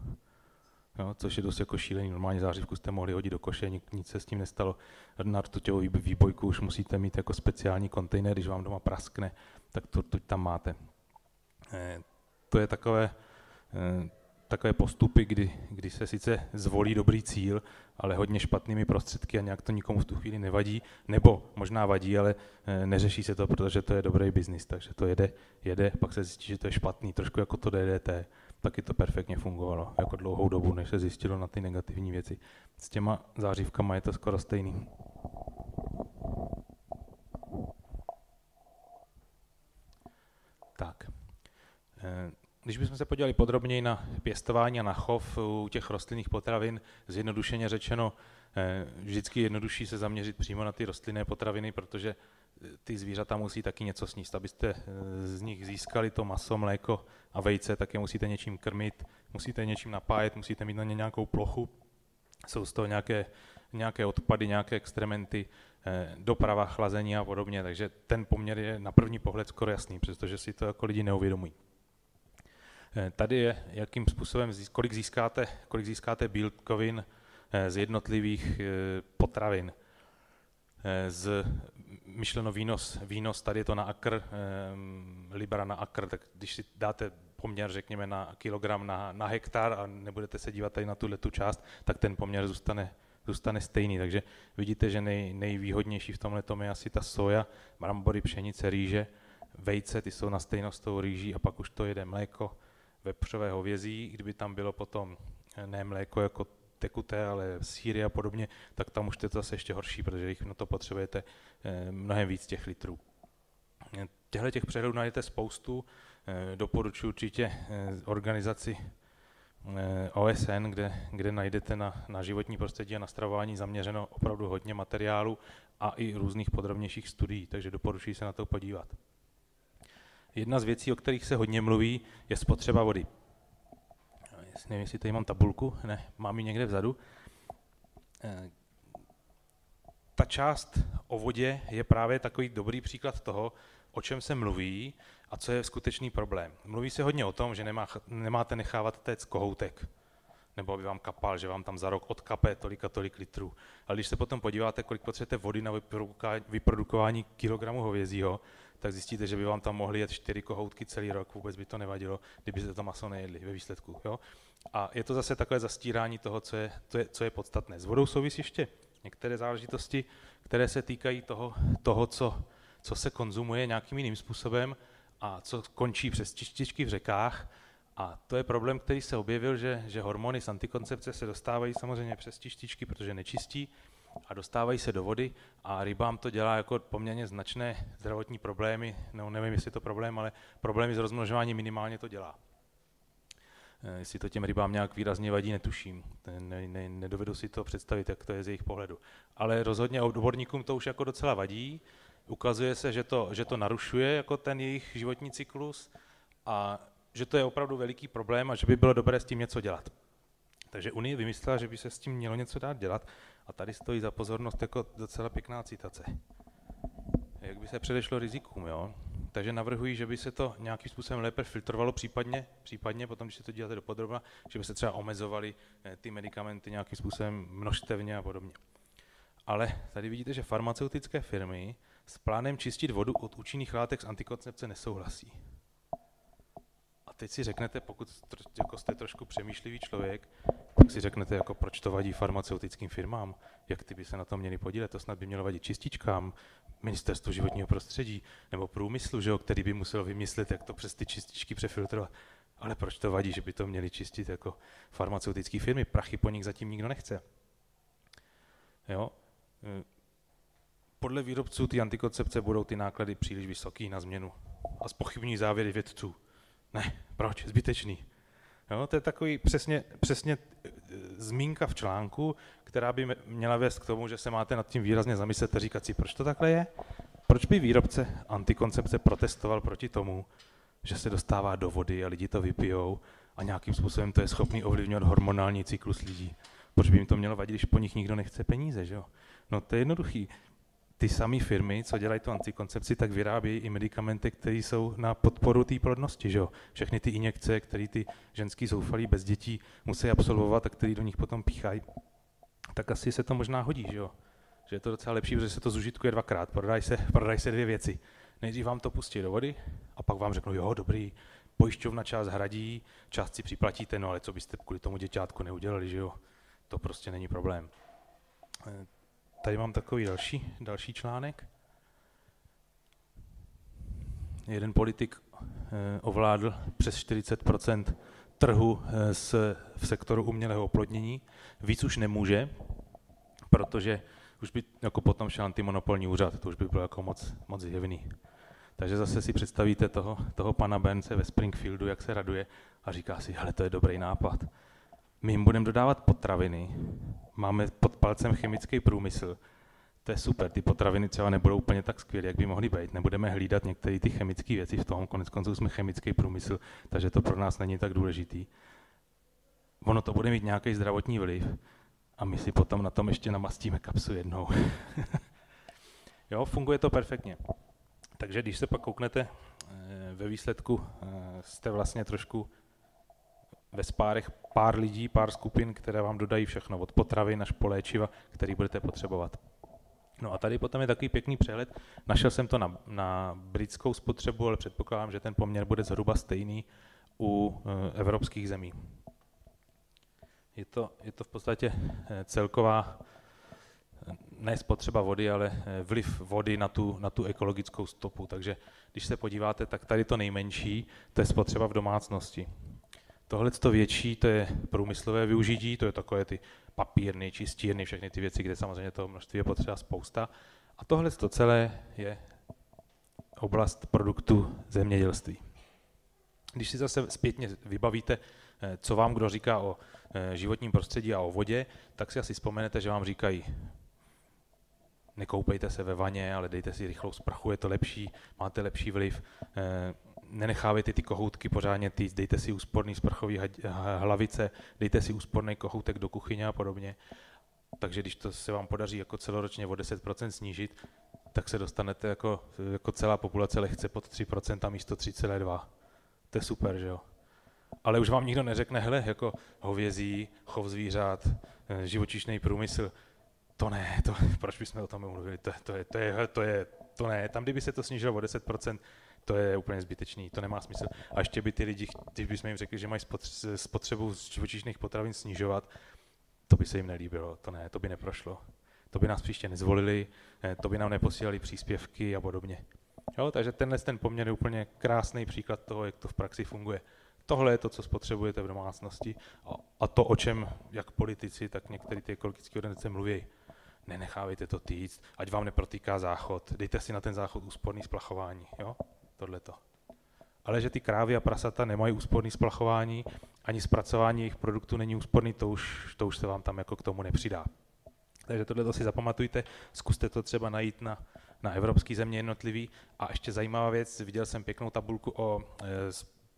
jo, což je dost jako šílený. Normálně zářivku jste mohli hodit do koše, nic se s tím nestalo. Na rtuťovou výbojku už musíte mít jako speciální kontejner, když vám doma praskne, tak to, to tam máte. E, to je takové, e, takové postupy, kdy, kdy se sice zvolí dobrý cíl, ale hodně špatnými prostředky a nějak to nikomu v tu chvíli nevadí, nebo možná vadí, ale e, neřeší se to, protože to je dobrý biznis, takže to jede, jede, pak se zjistí, že to je špatný, trošku jako to DDT taky to perfektně fungovalo, jako dlouhou dobu, než se zjistilo na ty negativní věci. S těma zářivkama je to skoro stejný. Tak. Eh, když bychom se podívali podrobněji na pěstování a na chov u těch rostlinných potravin, zjednodušeně řečeno, eh, vždycky jednodušší se zaměřit přímo na ty rostlinné potraviny, protože ty zvířata musí taky něco sníst. Abyste eh, z nich získali to maso, mléko a vejce, tak je musíte něčím krmit, musíte něčím napájet, musíte mít na ně nějakou plochu. Jsou z toho nějaké, nějaké odpady, nějaké extrementy, eh, doprava, chlazení a podobně. Takže ten poměr je na první pohled skoro jasný, přestože si to jako lidi neuvědomují. Eh, tady je, jakým způsobem, kolik získáte, kolik získáte bílkovin z jednotlivých potravin. Z myšleno výnos, výnos, tady je to na akr, eh, libra na akr, tak když si dáte poměr, řekněme, na kilogram na, na hektar a nebudete se dívat tady na tuhle tu část, tak ten poměr zůstane, zůstane stejný. Takže vidíte, že nej, nejvýhodnější v tomhle je asi ta soja, brambory, pšenice, rýže, vejce, ty jsou na stejnost s tou rýží a pak už to jede mléko, vepřové hovězí, kdyby tam bylo potom eh, ne mléko jako tekuté, ale síry a podobně, tak tam už je to zase ještě horší, protože jich na to potřebujete eh, mnohem víc těch litrů. Těchto těch přehledů najdete spoustu. Eh, doporučuji určitě eh, organizaci OSN, kde, kde najdete na, na životní prostředí a na stravování zaměřeno opravdu hodně materiálu a i různých podrobnějších studií, takže doporučuji se na to podívat. Jedna z věcí, o kterých se hodně mluví, je spotřeba vody nevím, jestli tady mám tabulku, ne, mám ji někde vzadu. Eh, ta část o vodě je právě takový dobrý příklad toho, o čem se mluví a co je skutečný problém. Mluví se hodně o tom, že nemá, nemáte nechávat téct kohoutek. nebo aby vám kapal, že vám tam za rok odkape tolik a tolik litrů. Ale když se potom podíváte, kolik potřebujete vody na vyprodukování kilogramu hovězího, tak zjistíte, že by vám tam mohli jet čtyři kohoutky celý rok, vůbec by to nevadilo, kdybyste to maso nejedli ve výsledku. Jo? A je to zase takové zastírání toho, co je, to je, co je podstatné. S vodou souvisí ještě některé záležitosti, které se týkají toho, toho co, co se konzumuje nějakým jiným způsobem a co končí přes čističky v řekách. A to je problém, který se objevil, že, že hormony z antikoncepce se dostávají samozřejmě přes čističky, protože nečistí, a dostávají se do vody a rybám to dělá jako poměrně značné zdravotní problémy, no nevím, jestli je to problém, ale problémy s rozmnožováním minimálně to dělá. Eh, jestli to těm rybám nějak výrazně vadí, netuším. Ne, ne, nedovedu si to představit, jak to je z jejich pohledu. Ale rozhodně odborníkům to už jako docela vadí. Ukazuje se, že to, že to narušuje jako ten jejich životní cyklus a že to je opravdu veliký problém a že by bylo dobré s tím něco dělat. Takže Unie vymyslela, že by se s tím mělo něco dát dělat a tady stojí za pozornost jako docela pěkná citace. Jak by se předešlo rizikům, jo? Takže navrhuji, že by se to nějakým způsobem lépe filtrovalo, případně, případně potom, když se to děláte dopodrobna, že by se třeba omezovaly eh, ty medicamenty nějakým způsobem množstevně a podobně. Ale tady vidíte, že farmaceutické firmy s plánem čistit vodu od účinných látek z antikoncepce nesouhlasí. Teď si řeknete, pokud jako jste trošku přemýšlivý člověk, tak si řeknete, jako proč to vadí farmaceutickým firmám, jak ty by se na to měli podílet, to snad by mělo vadit čističkám, ministerstvu životního prostředí nebo průmyslu, že jo, který by musel vymyslet, jak to přes ty čističky přefiltrovat. Ale proč to vadí, že by to měli čistit jako farmaceutické firmy? Prachy po nich zatím nikdo nechce. Jo? Podle výrobců ty antikoncepce budou ty náklady příliš vysoký na změnu. A spochybní závěry vědců. Ne, proč? Zbytečný. Jo, to je takový přesně, přesně e, zmínka v článku, která by měla vést k tomu, že se máte nad tím výrazně zamyslet a říkat si, proč to takhle je? Proč by výrobce antikoncepce protestoval proti tomu, že se dostává do vody a lidi to vypijou a nějakým způsobem to je schopný ovlivňovat hormonální cyklus lidí? Proč by jim to mělo vadit, když po nich nikdo nechce peníze, že jo? No to je jednoduchý ty samé firmy, co dělají tu antikoncepci, tak vyrábějí i medicamenty, které jsou na podporu té plodnosti. Že jo? Všechny ty injekce, které ty ženský zoufalí bez dětí musí absolvovat a který do nich potom píchají, tak asi se to možná hodí. Že, jo? že je to docela lepší, protože se to zužitkuje dvakrát. Prodají se, prodají se dvě věci. Nejdřív vám to pustí do vody a pak vám řeknou, jo, dobrý, pojišťovna část hradí, část si připlatíte, no ale co byste kvůli tomu děťátku neudělali, že jo? To prostě není problém Tady mám takový další, další článek. Jeden politik eh, ovládl přes 40% trhu eh, s, v sektoru umělého oplodnění. Víc už nemůže, protože už by jako potom šel antimonopolní úřad, to už by bylo jako moc, moc zjevný. Takže zase si představíte toho, toho pana Bence ve Springfieldu, jak se raduje a říká si, hele, to je dobrý nápad. My jim budeme dodávat potraviny, máme pod palcem chemický průmysl, to je super, ty potraviny třeba nebudou úplně tak skvělé, jak by mohly být. Nebudeme hlídat některé ty chemické věci v tom, konec konců jsme chemický průmysl, takže to pro nás není tak důležitý. Ono to bude mít nějaký zdravotní vliv a my si potom na tom ještě namastíme kapsu jednou. jo, funguje to perfektně. Takže když se pak kouknete eh, ve výsledku, eh, jste vlastně trošku ve spárech pár lidí, pár skupin, které vám dodají všechno, od potravy až po léčiva, který budete potřebovat. No a tady potom je takový pěkný přehled. Našel jsem to na, na britskou spotřebu, ale předpokládám, že ten poměr bude zhruba stejný u e, evropských zemí. Je to, je to v podstatě e, celková e, ne spotřeba vody, ale vliv vody na tu, na tu ekologickou stopu. Takže když se podíváte, tak tady to nejmenší, to je spotřeba v domácnosti. Tohle to větší, to je průmyslové využití, to je takové ty papírny, čistírny, všechny ty věci, kde samozřejmě toho množství je potřeba spousta. A tohle to celé je oblast produktu zemědělství. Když si zase zpětně vybavíte, eh, co vám kdo říká o eh, životním prostředí a o vodě, tak si asi vzpomenete, že vám říkají, nekoupejte se ve vaně, ale dejte si rychlou sprchu, je to lepší, máte lepší vliv. Nenechávejte ty kohoutky pořádně týct, dejte si úsporný sprchový hlavice, dejte si úsporný kohoutek do kuchyně a podobně. Takže když to se vám podaří jako celoročně o 10% snížit, tak se dostanete jako, jako celá populace lehce pod 3% a místo 3,2. To je super, že jo? ale už vám nikdo neřekne, hele, jako hovězí, chov zvířat, eh, živočišný průmysl, to ne, to, proč bychom o tom mluvili, to, to, je, to, je, to je, to ne, tam kdyby se to snížilo o 10%, to je úplně zbytečný, to nemá smysl. A ještě by ty lidi, když bychom jim řekli, že mají spotřebu živočišných potravin snižovat, to by se jim nelíbilo, to ne, to by neprošlo. To by nás příště nezvolili, eh, to by nám neposílali příspěvky a podobně. Jo, takže tenhle ten poměr je úplně krásný příklad toho, jak to v praxi funguje. Tohle je to, co spotřebujete v domácnosti a, a to, o čem jak politici, tak některé ty ekologické organizace mluví. Nenechávejte to týct, ať vám neprotýká záchod, dejte si na ten záchod úsporný splachování. Jo? Tohleto. Ale že ty krávy a prasata nemají úsporný splachování, ani zpracování jejich produktů není úsporný, to už, to už se vám tam jako k tomu nepřidá. Takže tohle si zapamatujte, zkuste to třeba najít na, na evropský země jednotlivý. A ještě zajímavá věc, viděl jsem pěknou tabulku o e,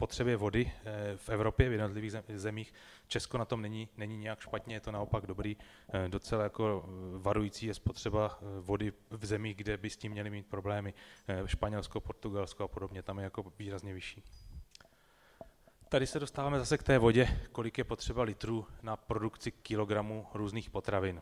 potřebě vody e, v Evropě, v jednotlivých zemích. Česko na tom není, není nějak špatně, je to naopak dobrý. E, docela jako varující je spotřeba vody v zemích, kde by s tím měli mít problémy. Španělsko, Portugalsko a podobně, tam je jako výrazně vyšší. Tady se dostáváme zase k té vodě, kolik je potřeba litrů na produkci kilogramu různých potravin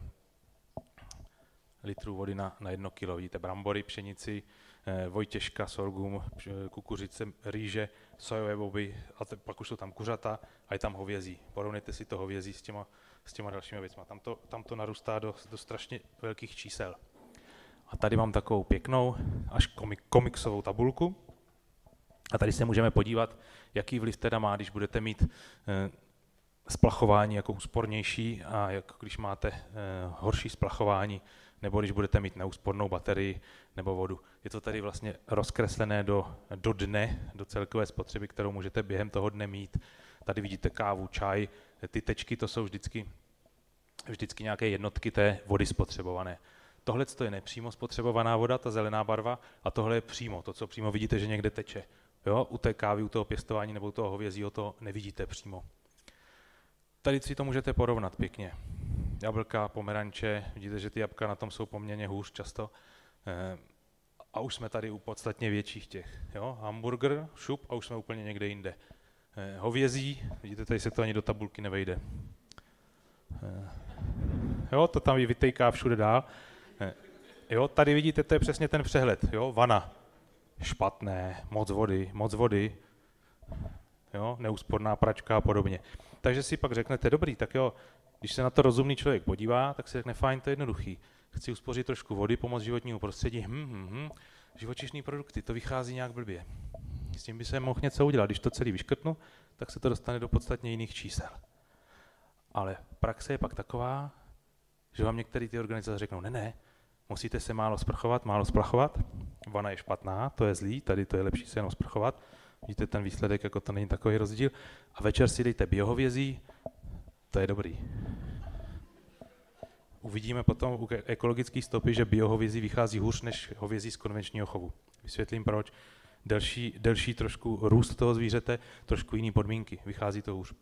litrů vody na, na jedno kilo. Vidíte brambory, pšenici, eh, vojtěžka, sorghum, kukuřice, rýže, sojové boby a te, pak už jsou tam kuřata a je tam hovězí. Porovnejte si to hovězí s těma, s těma dalšími věcmi. Tam to, tam to narůstá do, do strašně velkých čísel. A tady mám takovou pěknou, až komik, komiksovou tabulku. A tady se můžeme podívat, jaký vliv teda má, když budete mít eh, splachování jako úspornější a jak když máte eh, horší splachování, nebo když budete mít neúspornou baterii nebo vodu. Je to tady vlastně rozkreslené do, do dne, do celkové spotřeby, kterou můžete během toho dne mít. Tady vidíte kávu, čaj, ty tečky to jsou vždycky, vždycky nějaké jednotky té vody spotřebované. Tohle je nepřímo spotřebovaná voda, ta zelená barva, a tohle je přímo, to, co přímo vidíte, že někde teče. Jo? U té kávy, u toho pěstování nebo u toho hovězího to nevidíte přímo. Tady si to můžete porovnat pěkně jablka, pomeranče, vidíte, že ty jabka na tom jsou poměrně hůř často. Eh, a už jsme tady u podstatně větších těch. Jo? Hamburger, šup a už jsme úplně někde jinde. Eh, hovězí, vidíte, tady se to ani do tabulky nevejde. Eh, jo, to tam vytejká všude dál. Jo, tady vidíte, to je přesně ten přehled. Jo, vana, špatné, moc vody, moc vody, jo, neúsporná pračka a podobně. Takže si pak řeknete, dobrý, tak jo, když se na to rozumný člověk podívá, tak si řekne, fajn, to je jednoduchý. Chci uspořit trošku vody, pomoct životnímu prostředí, hm, hm, hm. živočišní produkty, to vychází nějak blbě. S tím by se mohl něco udělat. Když to celý vyškrtnu, tak se to dostane do podstatně jiných čísel. Ale praxe je pak taková, že vám některé ty organizace řeknou, ne, ne, musíte se málo sprchovat, málo splachovat, vana je špatná, to je zlý, tady to je lepší se jenom sprchovat, vidíte ten výsledek, jako to není takový rozdíl, a večer si dejte biohovězí, to je dobrý. Uvidíme potom u ekologické stopy, že biohovězí vychází hůř než hovězí z konvenčního chovu. Vysvětlím proč. Delší, delší trošku růst toho zvířete, trošku jiné podmínky, vychází to hůř.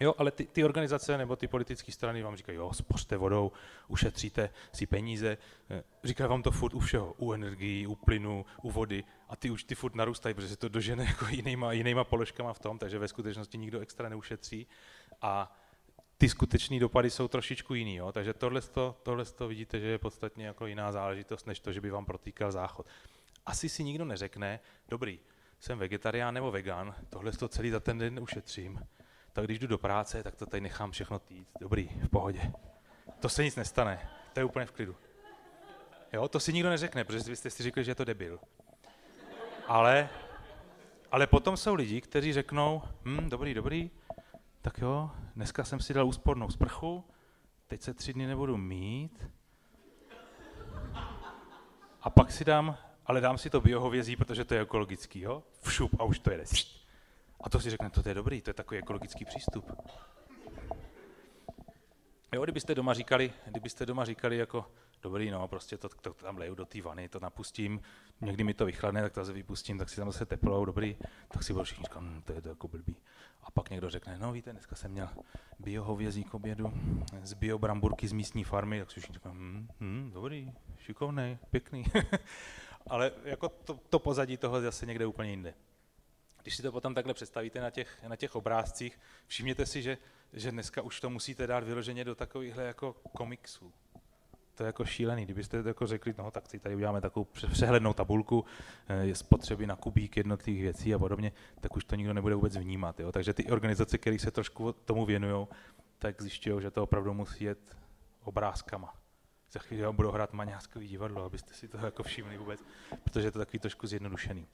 Jo, ale ty, ty organizace nebo ty politické strany vám říkají, jo, spořte vodou, ušetříte si peníze, eh, říkají vám to furt u všeho, u energií, u plynu, u vody a ty už ty furt narůstají, protože se to dožene jako jinýma, jinýma položkama v tom, takže ve skutečnosti nikdo extra neušetří a ty skutečné dopady jsou trošičku jiný. Jo? Takže tohle, tohle to vidíte, že je podstatně jako jiná záležitost, než to, že by vám protýkal záchod. Asi si nikdo neřekne, dobrý, jsem vegetarián nebo vegan, tohle to celý za ten den ušetřím, tak když jdu do práce, tak to tady nechám všechno týt. Dobrý, v pohodě. To se nic nestane, to je úplně v klidu. Jo, to si nikdo neřekne, protože vy jste si řekli, že je to debil. Ale, ale potom jsou lidi, kteří řeknou, hm, dobrý, dobrý, tak jo, dneska jsem si dal úspornou sprchu, teď se tři dny nebudu mít. A pak si dám, ale dám si to biohovězí, protože to je ekologický, jo? Všup a už to jede. A to si řekne, to je dobrý, to je takový ekologický přístup. Jo, kdybyste doma říkali, kdybyste doma říkali jako, dobrý, no, prostě to, to tam leju do té vany, to napustím, někdy mi to vychladne, tak to zase vypustím, tak si tam zase teplou, dobrý, tak si budou všichni říkat, hm, to je to jako blbý. A pak někdo řekne, no víte, dneska jsem měl biohovězí k obědu z biobramburky z místní farmy, tak si všichni říkají, hm, hm, dobrý, šikovný, pěkný. Ale jako to, to pozadí toho zase někde úplně jinde. Když si to potom takhle představíte na těch, na těch obrázcích, všimněte si, že, že dneska už to musíte dát vyloženě do takovýchhle jako komiksů. To je jako šílený. Kdybyste jako řekli, no tak si tady uděláme takovou přehlednou tabulku, eh, je spotřeby na kubík jednotlivých věcí a podobně, tak už to nikdo nebude vůbec vnímat. Jo? Takže ty organizace, které se trošku tomu věnují, tak zjišťují, že to opravdu musí jet obrázkama. Za chvíli budou hrát maňáskový divadlo, abyste si to jako všimli vůbec, protože je to takový trošku zjednodušený.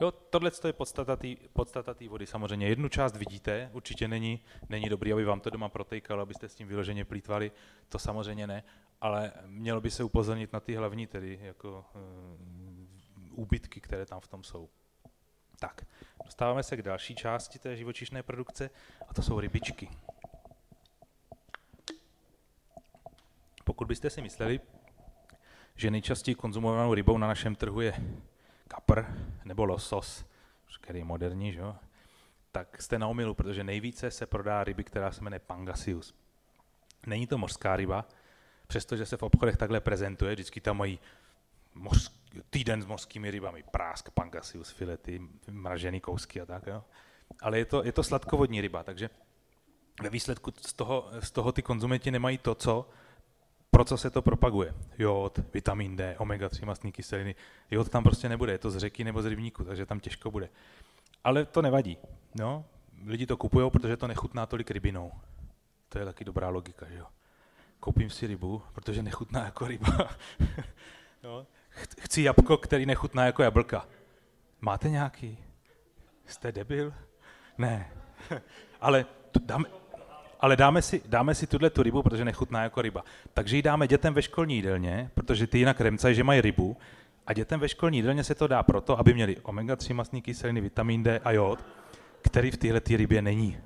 Jo, tohle je podstata té podstata vody. Samozřejmě jednu část vidíte, určitě není, není dobrý, aby vám to doma protejkalo, abyste s tím vyloženě plítvali, to samozřejmě ne, ale mělo by se upozornit na ty hlavní, tedy jako uh, úbytky, které tam v tom jsou. Tak, dostáváme se k další části té živočišné produkce a to jsou rybičky. Pokud byste si mysleli, že nejčastěji konzumovanou rybou na našem trhu je kapr nebo losos, který je moderní, že tak jste na omilu, protože nejvíce se prodá ryby, která se jmenuje Pangasius. Není to mořská ryba, přestože se v obchodech takhle prezentuje, vždycky tam mají týden s mořskými rybami, prásk, Pangasius, filety, mražený kousky a tak. Jo? Ale je to, je to sladkovodní ryba, takže ve výsledku z toho, z toho ty konzumenti nemají to, co pro co se to propaguje. Jod, vitamin D, omega-3 mastní kyseliny. Jod tam prostě nebude, je to z řeky nebo z rybníku, takže tam těžko bude. Ale to nevadí. No, lidi to kupují, protože to nechutná tolik rybinou. To je taky dobrá logika, že jo. Koupím si rybu, protože nechutná jako ryba. no. Chci jabko, který nechutná jako jablka. Máte nějaký? Jste debil? Ne. Ale dáme, ale dáme si, dáme si tuhle tu rybu, protože nechutná jako ryba. Takže ji dáme dětem ve školní jídelně, protože ty jinak remcají, že mají rybu, a dětem ve školní jídelně se to dá proto, aby měli omega-3 masní kyseliny, vitamin D a jod, který v téhle rybě není.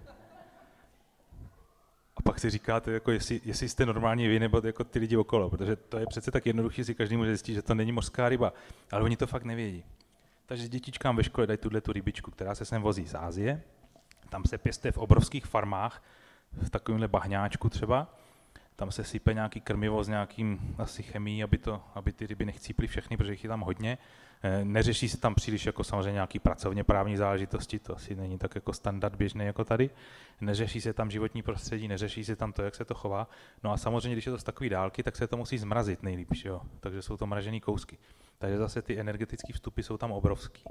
A pak si říkáte, jako jestli, jestli jste normální vy nebo jako ty lidi okolo, protože to je přece tak jednoduché, si každý může zjistit, že to není mořská ryba, ale oni to fakt nevědí. Takže dětičkám ve škole dají tuhle tu rybičku, která se sem vozí z Ázie, tam se pěstuje v obrovských farmách, v takovémhle bahňáčku třeba, tam se sype nějaký krmivo s nějakým asi chemií, aby, to, aby ty ryby nechcíply všechny, protože jich je tam hodně. Eh, neřeší se tam příliš jako samozřejmě nějaký pracovně právní záležitosti, to asi není tak jako standard běžný jako tady. Neřeší se tam životní prostředí, neřeší se tam to, jak se to chová. No a samozřejmě, když je to z takové dálky, tak se to musí zmrazit nejlíp, jo? takže jsou to mražené kousky. Takže zase ty energetické vstupy jsou tam obrovský.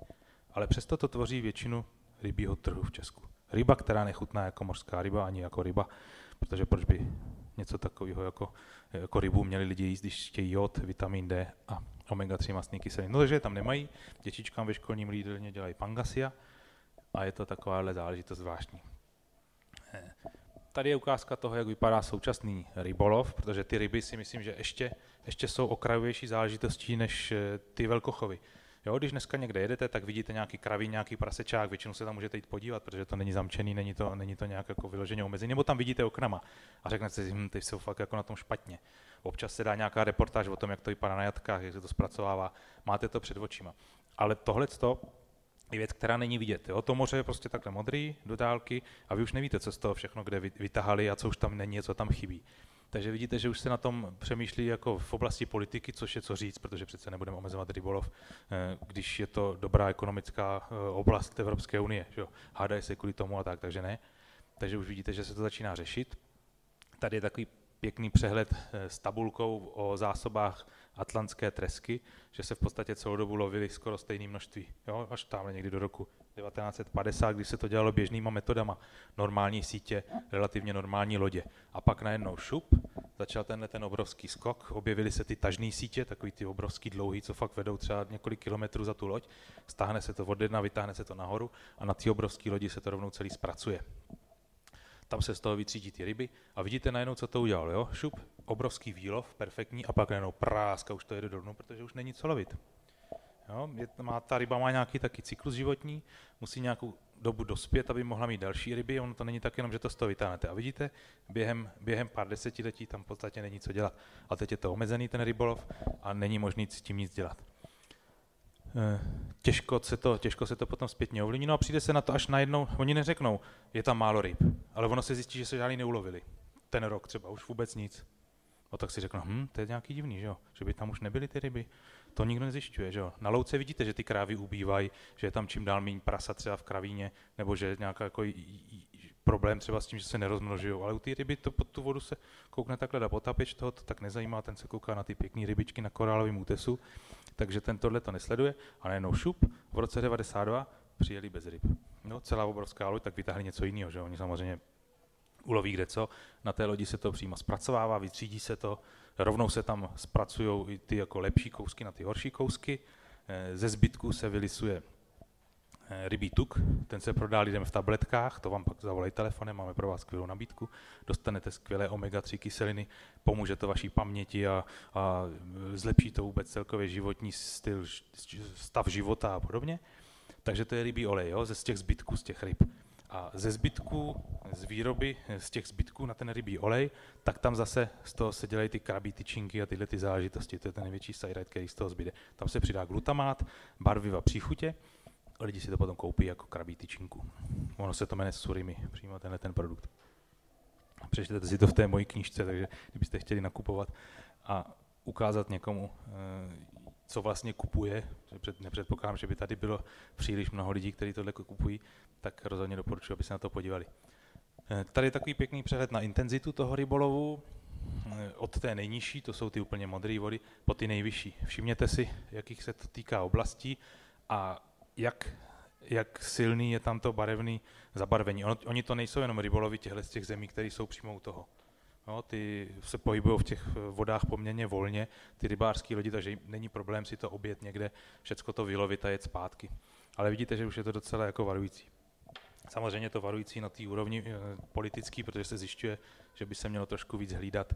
Ale přesto to tvoří většinu rybího trhu v Česku. Ryba, která nechutná jako mořská ryba, ani jako ryba, protože proč by něco takového jako, jako rybu měli lidi jíst, když chtějí jod, vitamin D a omega-3 mastní kyseliny. No takže tam nemají, dětičkám ve školním lídelně dělají pangasia a je to takováhle záležitost zvláštní. Eh, tady je ukázka toho, jak vypadá současný rybolov, protože ty ryby si myslím, že ještě, ještě jsou okrajovější záležitostí než eh, ty velkochovy. Jo, když dneska někde jedete, tak vidíte nějaký kraví, nějaký prasečák, většinou se tam můžete jít podívat, protože to není zamčený, není to, není to nějak jako vyloženě omezený, nebo tam vidíte oknama a řeknete si, hm, ty jsou fakt jako na tom špatně. Občas se dá nějaká reportáž o tom, jak to vypadá na jatkách, jak se to zpracovává, máte to před očima. Ale tohle je věc, která není vidět. Jo? To moře je prostě takhle modrý do dálky a vy už nevíte, co z toho všechno kde vytahali a co už tam není, co tam chybí. Takže vidíte, že už se na tom přemýšlí jako v oblasti politiky, což je co říct, protože přece nebudeme omezovat rybolov, eh, když je to dobrá ekonomická eh, oblast Evropské unie. Že? Hádají se kvůli tomu a tak, takže ne. Takže už vidíte, že se to začíná řešit. Tady je takový pěkný přehled eh, s tabulkou o zásobách atlantské tresky, že se v podstatě celou dobu lovili skoro stejné množství, jo? až tam někdy do roku 1950, když se to dělalo běžnýma metodama, normální sítě, relativně normální lodě. A pak najednou šup, začal tenhle ten obrovský skok, objevily se ty tažné sítě, takový ty obrovský dlouhý, co fakt vedou třeba několik kilometrů za tu loď, stáhne se to od jedna, vytáhne se to nahoru a na ty obrovské lodi se to rovnou celý zpracuje. Tam se z toho vytřídí ty ryby a vidíte najednou, co to udělal, jo? Šup, obrovský výlov, perfektní, a pak najednou práska, už to jede dolů, protože už není co lovit. Jo, je, má, ta ryba má nějaký taky cyklus životní, musí nějakou dobu dospět, aby mohla mít další ryby, ono to není tak jenom, že to z toho vytáhnete. A vidíte, během, během pár desetiletí tam v podstatě není co dělat. A teď je to omezený ten rybolov a není možný s tím nic dělat. E, těžko se, to, těžko se to potom zpětně ovlivní, no a přijde se na to až najednou, oni neřeknou, je tam málo ryb, ale ono se zjistí, že se žádný neulovili. Ten rok třeba, už vůbec nic. No tak si řeknu, hm, to je nějaký divný, že jo? že by tam už nebyly ty ryby. To nikdo nezjišťuje, že jo. Na louce vidíte, že ty krávy ubývají, že je tam čím dál méně prasa třeba v kravíně, nebo že je nějaký jako problém třeba s tím, že se nerozmnožují. Ale u té ryby to pod tu vodu se koukne takhle na potapič, toho to tak nezajímá, ten se kouká na ty pěkné rybičky na korálovém útesu, takže ten tohle to nesleduje. A najednou šup, v roce 92 přijeli bez ryb. No, celá obrovská loď, tak vytáhli něco jiného, že oni samozřejmě uloví kde co, na té lodi se to přímo zpracovává, vytřídí se to, rovnou se tam zpracují i ty jako lepší kousky na ty horší kousky, eh, ze zbytku se vylisuje rybí tuk, ten se prodá lidem v tabletkách, to vám pak zavolají telefonem, máme pro vás skvělou nabídku, dostanete skvělé omega-3 kyseliny, pomůže to vaší paměti a, a zlepší to vůbec celkově životní styl, stav života a podobně. Takže to je rybí olej, jo, ze z těch zbytků, z těch ryb. A ze zbytků, z výroby, z těch zbytků na ten rybí olej, tak tam zase z toho se dělají ty krabí tyčinky a tyhle ty záležitosti. To je ten největší side který z toho zbyde. Tam se přidá glutamát, barviva příchutě lidi si to potom koupí jako krabí tyčinku. Ono se to jmenuje surimi, přímo tenhle ten produkt. Přečtěte si to v té mojí knížce, takže kdybyste chtěli nakupovat a ukázat někomu, eh, co vlastně kupuje, nepředpokládám, že by tady bylo příliš mnoho lidí, kteří tohle kupují, tak rozhodně doporučuji, aby se na to podívali. Eh, tady je takový pěkný přehled na intenzitu toho rybolovu, eh, od té nejnižší, to jsou ty úplně modré vody, po ty nejvyšší. Všimněte si, jakých se to týká oblastí a jak, jak silný je tam to barevný zabarvení. oni to nejsou jenom rybolovy těchto z těch zemí, které jsou přímo u toho. No, ty se pohybují v těch eh, vodách poměrně volně, ty rybářské lodi, takže není problém si to obět někde, všecko to vylovit a jet zpátky. Ale vidíte, že už je to docela jako varující. Samozřejmě to varující na té úrovni e, politický, protože se zjišťuje, že by se mělo trošku víc hlídat,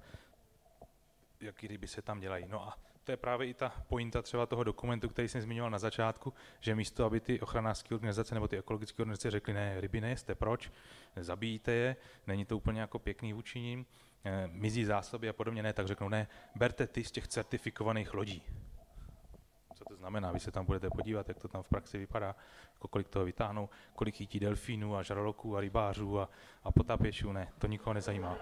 jaký ryby se tam dělají. No a to je právě i ta pointa třeba toho dokumentu, který jsem zmiňoval na začátku, že místo, aby ty ochranářské organizace nebo ty ekologické organizace řekly, ne, ryby nejste, proč, zabijíte je, není to úplně jako pěkný vůči ním, Eh, mizí zásoby a podobně, ne, tak řeknou, ne, berte ty z těch certifikovaných lodí. Co to znamená? Vy se tam budete podívat, jak to tam v praxi vypadá, jako kolik toho vytáhnou, kolik chytí delfínů a žraloků a rybářů a, a potápěčů, ne, to nikoho nezajímá.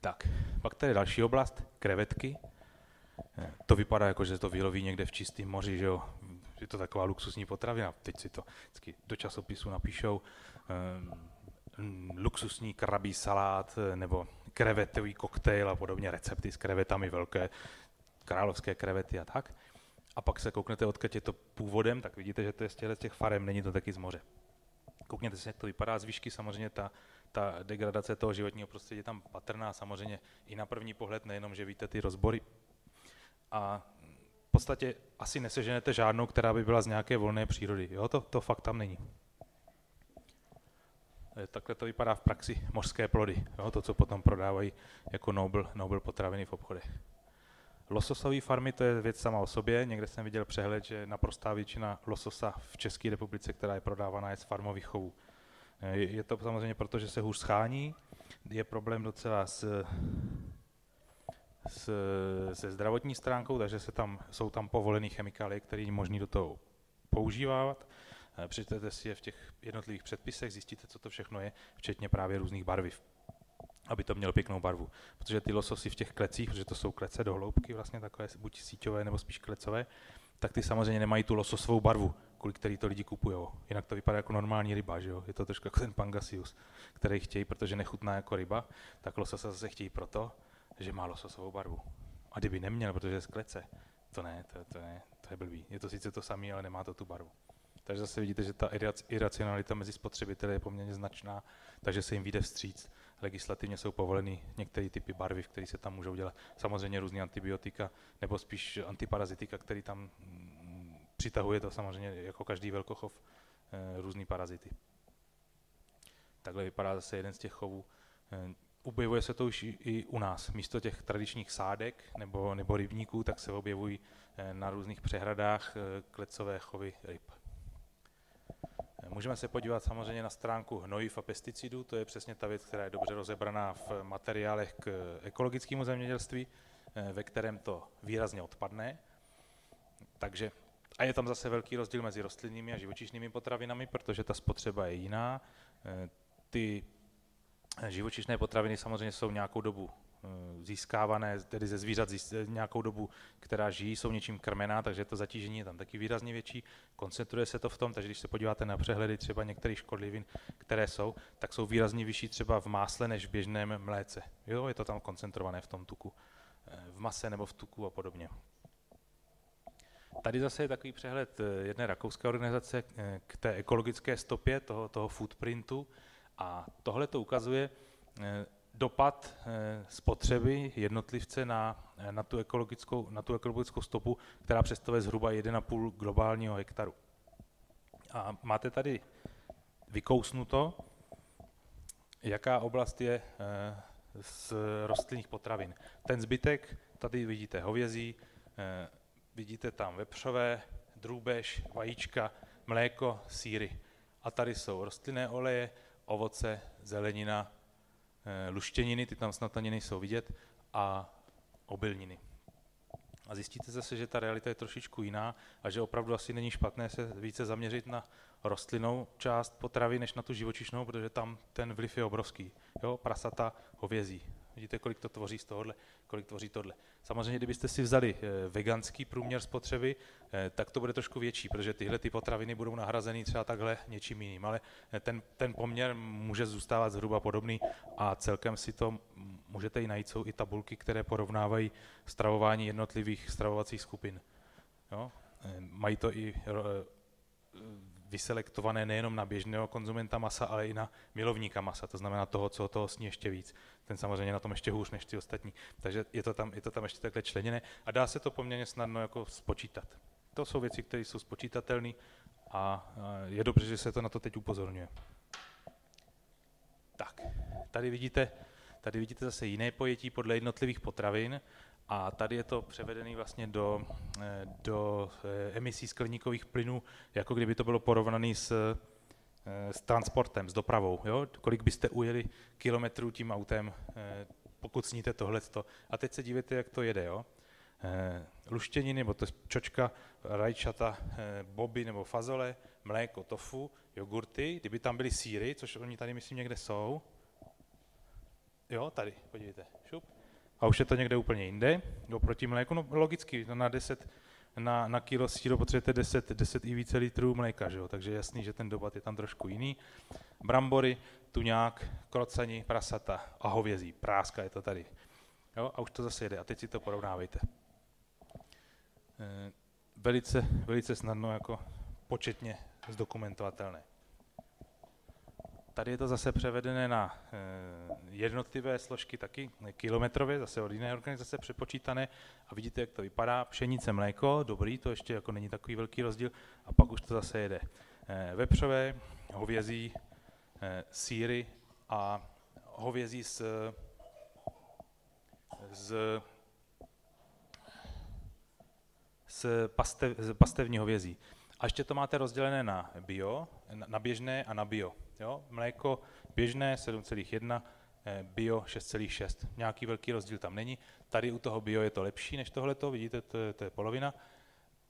Tak, pak tady další oblast, krevetky. To vypadá jako, že to vyloví někde v čistém moři, že jo, je to taková luxusní potravina. Teď si to vždycky do časopisu napíšou, um, luxusní krabí salát eh, nebo krevetový koktejl a podobně, recepty s krevetami velké, královské krevety a tak. A pak se kouknete, odkud je to původem, tak vidíte, že to je z těch farem, není to taky z moře. Koukněte se, jak to vypadá z výšky, samozřejmě ta, ta degradace toho životního prostředí je tam patrná, samozřejmě i na první pohled, nejenom, že víte ty rozbory. A v podstatě asi neseženete žádnou, která by byla z nějaké volné přírody. Jo, to, to fakt tam není. Eh, takhle to vypadá v praxi mořské plody, jo, to, co potom prodávají jako Nobel, Nobel potraviny v obchodech. Lososové farmy to je věc sama o sobě. Někde jsem viděl přehled, že naprostá většina lososa v České republice, která je prodávaná, je z farmových chovů. Eh, je to samozřejmě proto, že se hůř schání. Je problém docela s, s, se zdravotní stránkou, takže se tam, jsou tam povolené chemikálie, které je možné do toho používat. Eh, přečtete si je v těch jednotlivých předpisech, zjistíte, co to všechno je, včetně právě různých barviv aby to mělo pěknou barvu. Protože ty lososy v těch klecích, protože to jsou klece do hloubky, vlastně takové buď síťové nebo spíš klecové, tak ty samozřejmě nemají tu lososovou barvu, kvůli který to lidi kupují. Jinak to vypadá jako normální ryba, že jo? Je to trošku jako ten pangasius, který chtějí, protože nechutná jako ryba, tak lososa zase chtějí proto, že má lososovou barvu. A kdyby neměl, protože je z klece, to ne, to, to ne, to je blbý. Je to sice to samé, ale nemá to tu barvu. Takže zase vidíte, že ta iracionalita mezi spotřebiteli je poměrně značná, takže se jim vyjde vstříc. Legislativně jsou povoleny některé typy barviv, které se tam můžou dělat. Samozřejmě různé antibiotika, nebo spíš antiparazitika, který tam mm, přitahuje to samozřejmě jako každý velkochov eh, různý parazity. Takhle vypadá zase jeden z těch chovů. Eh, objevuje se to už i u nás. Místo těch tradičních sádek nebo, nebo rybníků, tak se objevují eh, na různých přehradách klecové chovy ryb. Můžeme se podívat samozřejmě na stránku hnojiv a pesticidů, to je přesně ta věc, která je dobře rozebraná v materiálech k ekologickému zemědělství, eh, ve kterém to výrazně odpadne. Takže, a je tam zase velký rozdíl mezi rostlinnými a živočišnými potravinami, protože ta spotřeba je jiná. Eh, ty živočišné potraviny samozřejmě jsou nějakou dobu získávané tedy ze zvířat nějakou dobu, která žijí, jsou něčím krmená, takže to zatížení je tam taky výrazně větší. Koncentruje se to v tom, takže když se podíváte na přehledy třeba některých škodlivin, které jsou, tak jsou výrazně vyšší třeba v másle než v běžném mléce. Jo, je to tam koncentrované v tom tuku, v mase nebo v tuku a podobně. Tady zase je takový přehled jedné rakouské organizace k té ekologické stopě toho, toho footprintu a tohle to ukazuje eh, dopad eh, spotřeby jednotlivce na, eh, na, tu ekologickou, na tu ekologickou stopu, která představuje zhruba 1,5 globálního hektaru. A máte tady vykousnuto, jaká oblast je z rostlinných potravin. Ten zbytek, tady vidíte hovězí, vidíte tam vepřové, drůbež, vajíčka, mléko, síry. A tady jsou rostlinné oleje, ovoce, zelenina, eh, luštěniny, ty tam snad ani nejsou vidět, a obilniny. A zjistíte zase, že ta realita je trošičku jiná a že opravdu asi není špatné se více zaměřit na rostlinnou část potravy, než na tu živočišnou, protože tam ten vliv je obrovský. Jo, prasata, hovězí. Vidíte, kolik to tvoří z tohohle, kolik tvoří tohle. Samozřejmě, kdybyste si vzali eh, veganský průměr spotřeby, eh, tak to bude trošku větší, protože tyhle ty potraviny budou nahrazeny třeba takhle něčím jiným, ale eh, ten, ten poměr může zůstávat zhruba podobný a celkem si to můžete i najít, jsou i tabulky, které porovnávají stravování jednotlivých stravovacích skupin. Jo? Mají to i vyselektované nejenom na běžného konzumenta masa, ale i na milovníka masa, to znamená toho, co toho sní ještě víc. Ten samozřejmě na tom ještě hůř než ty ostatní. Takže je to tam, je to tam ještě takhle členěné a dá se to poměrně snadno jako spočítat. To jsou věci, které jsou spočítatelné a je dobře, že se to na to teď upozorňuje. Tak, tady vidíte, tady vidíte zase jiné pojetí podle jednotlivých potravin. A tady je to převedené vlastně do, eh, do eh, emisí skleníkových plynů, jako kdyby to bylo porovnané s, eh, s transportem, s dopravou. Jo? Kolik byste ujeli kilometrů tím autem, pokud sníte tohleto. A teď se dívejte, jak to jede. Jo? Luštěniny, nebo to čočka, rajčata, boby nebo fazole, mléko, tofu, jogurty, kdyby tam byly síry, což oni tady myslím někde jsou. Jo, tady, podívejte, šup a už je to někde úplně jinde, oproti mléku, no logicky, no na 10, na, na kilo síru potřebujete 10, 10 i více litrů mléka, že jo? takže jasný, že ten dopad je tam trošku jiný. Brambory, tuňák, krocani, prasata a hovězí, práska je to tady. Jo? A už to zase jede a teď si to porovnávejte. E, velice, velice snadno jako početně zdokumentovatelné. Tady je to zase převedené na eh, jednotlivé složky taky kilometrově, zase od jiné organizace přepočítané a vidíte, jak to vypadá. Pšenice, mléko, dobrý, to ještě jako není takový velký rozdíl a pak už to zase jede. Eh, vepřové, hovězí, eh, síry a hovězí z, z, z, pastev, z pastevní hovězí. A ještě to máte rozdělené na bio, na běžné a na bio. Jo? Mléko běžné 7,1, eh, bio 6,6. Nějaký velký rozdíl tam není. Tady u toho bio je to lepší než tohleto, vidíte, to je, to je polovina.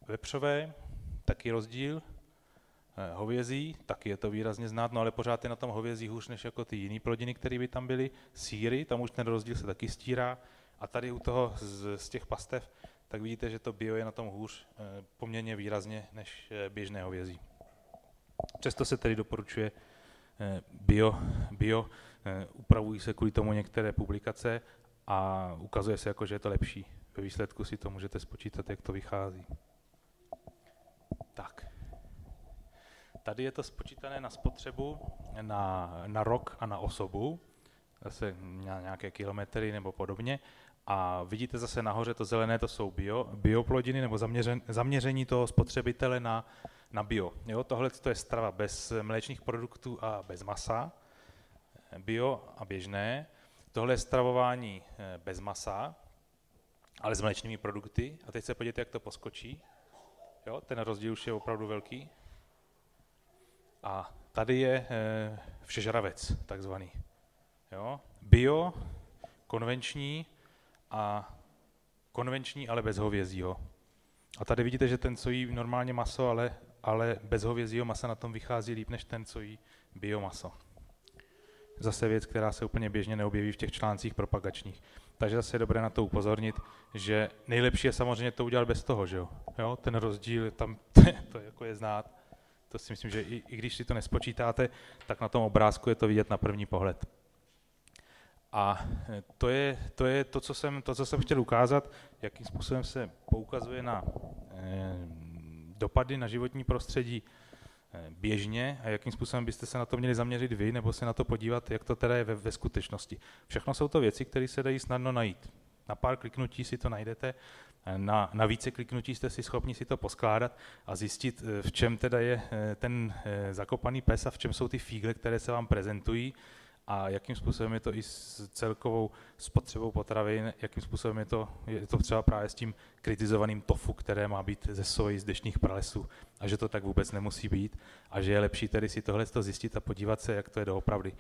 Vepřové, taky rozdíl. Eh, hovězí, taky je to výrazně znát, no ale pořád je na tom hovězí hůř než jako ty jiné plodiny, které by tam byly. Síry, tam už ten rozdíl se taky stírá. A tady u toho z, z těch pastev, tak vidíte, že to bio je na tom hůř eh, poměrně výrazně než běžné hovězí. Přesto se tedy doporučuje bio, bio eh, upravují se kvůli tomu některé publikace a ukazuje se jako, že je to lepší. Ve výsledku si to můžete spočítat, jak to vychází. Tak. Tady je to spočítané na spotřebu, na, na rok a na osobu, zase nějaké kilometry nebo podobně. A vidíte zase nahoře to zelené, to jsou bio, bioplodiny nebo zaměřen, zaměření toho spotřebitele na, na bio. Jo, tohle to je strava bez mléčných produktů a bez masa, bio a běžné. Tohle je stravování eh, bez masa, ale s mléčnými produkty. A teď se podívejte, jak to poskočí. Jo, ten rozdíl už je opravdu velký. A tady je e, všežravec, takzvaný. Jo, bio, konvenční a konvenční, ale bez hovězího. A tady vidíte, že ten, co jí normálně maso, ale ale bez hovězího masa na tom vychází líp než ten, co jí biomaso. Zase věc, která se úplně běžně neobjeví v těch článcích propagačních. Takže zase je dobré na to upozornit, že nejlepší je samozřejmě to udělat bez toho, že jo? jo? Ten rozdíl tam, to jako je znát. To si myslím, že i, i když si to nespočítáte, tak na tom obrázku je to vidět na první pohled. A eh, to je to, je to, co, jsem, to co jsem chtěl ukázat, jakým způsobem se poukazuje na eh, dopady na životní prostředí eh, běžně a jakým způsobem byste se na to měli zaměřit vy, nebo se na to podívat, jak to teda je ve, ve skutečnosti. Všechno jsou to věci, které se dají snadno najít. Na pár kliknutí si to najdete, eh, na, na více kliknutí jste si schopni si to poskládat a zjistit, eh, v čem teda je ten zakopaný pes a v čem jsou ty fígle, které se vám prezentují a jakým způsobem je to i s celkovou spotřebou potravin, jakým způsobem je to, je to třeba právě s tím kritizovaným tofu, které má být ze soji z dešních pralesů a že to tak vůbec nemusí být a že je lepší tedy si tohle zjistit a podívat se, jak to je doopravdy.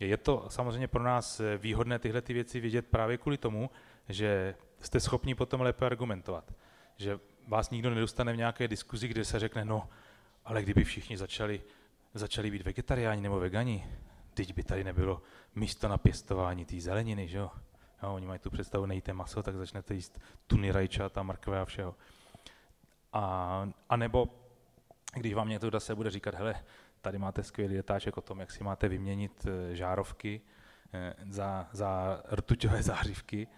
Je to samozřejmě pro nás výhodné tyhle ty věci vidět právě kvůli tomu, že jste schopni potom lépe argumentovat. Že vás nikdo nedostane v nějaké diskuzi, kde se řekne, no, ale kdyby všichni začali, začali být vegetariáni nebo vegani, teď by tady nebylo místo na pěstování té zeleniny, že jo? jo? Oni mají tu představu, nejíte maso, tak začnete jíst tuny rajčata, mrkve a všeho. A, a nebo když vám někdo se bude říkat, hele, tady máte skvělý letáček o tom, jak si máte vyměnit eh, žárovky eh, za, za rtuťové zářivky,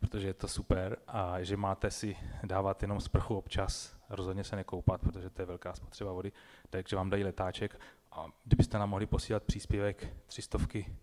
protože je to super, a že máte si dávat jenom sprchu občas, rozhodně se nekoupat, protože to je velká spotřeba vody, takže vám dají letáček a kdybyste nám mohli posílat příspěvek třistovky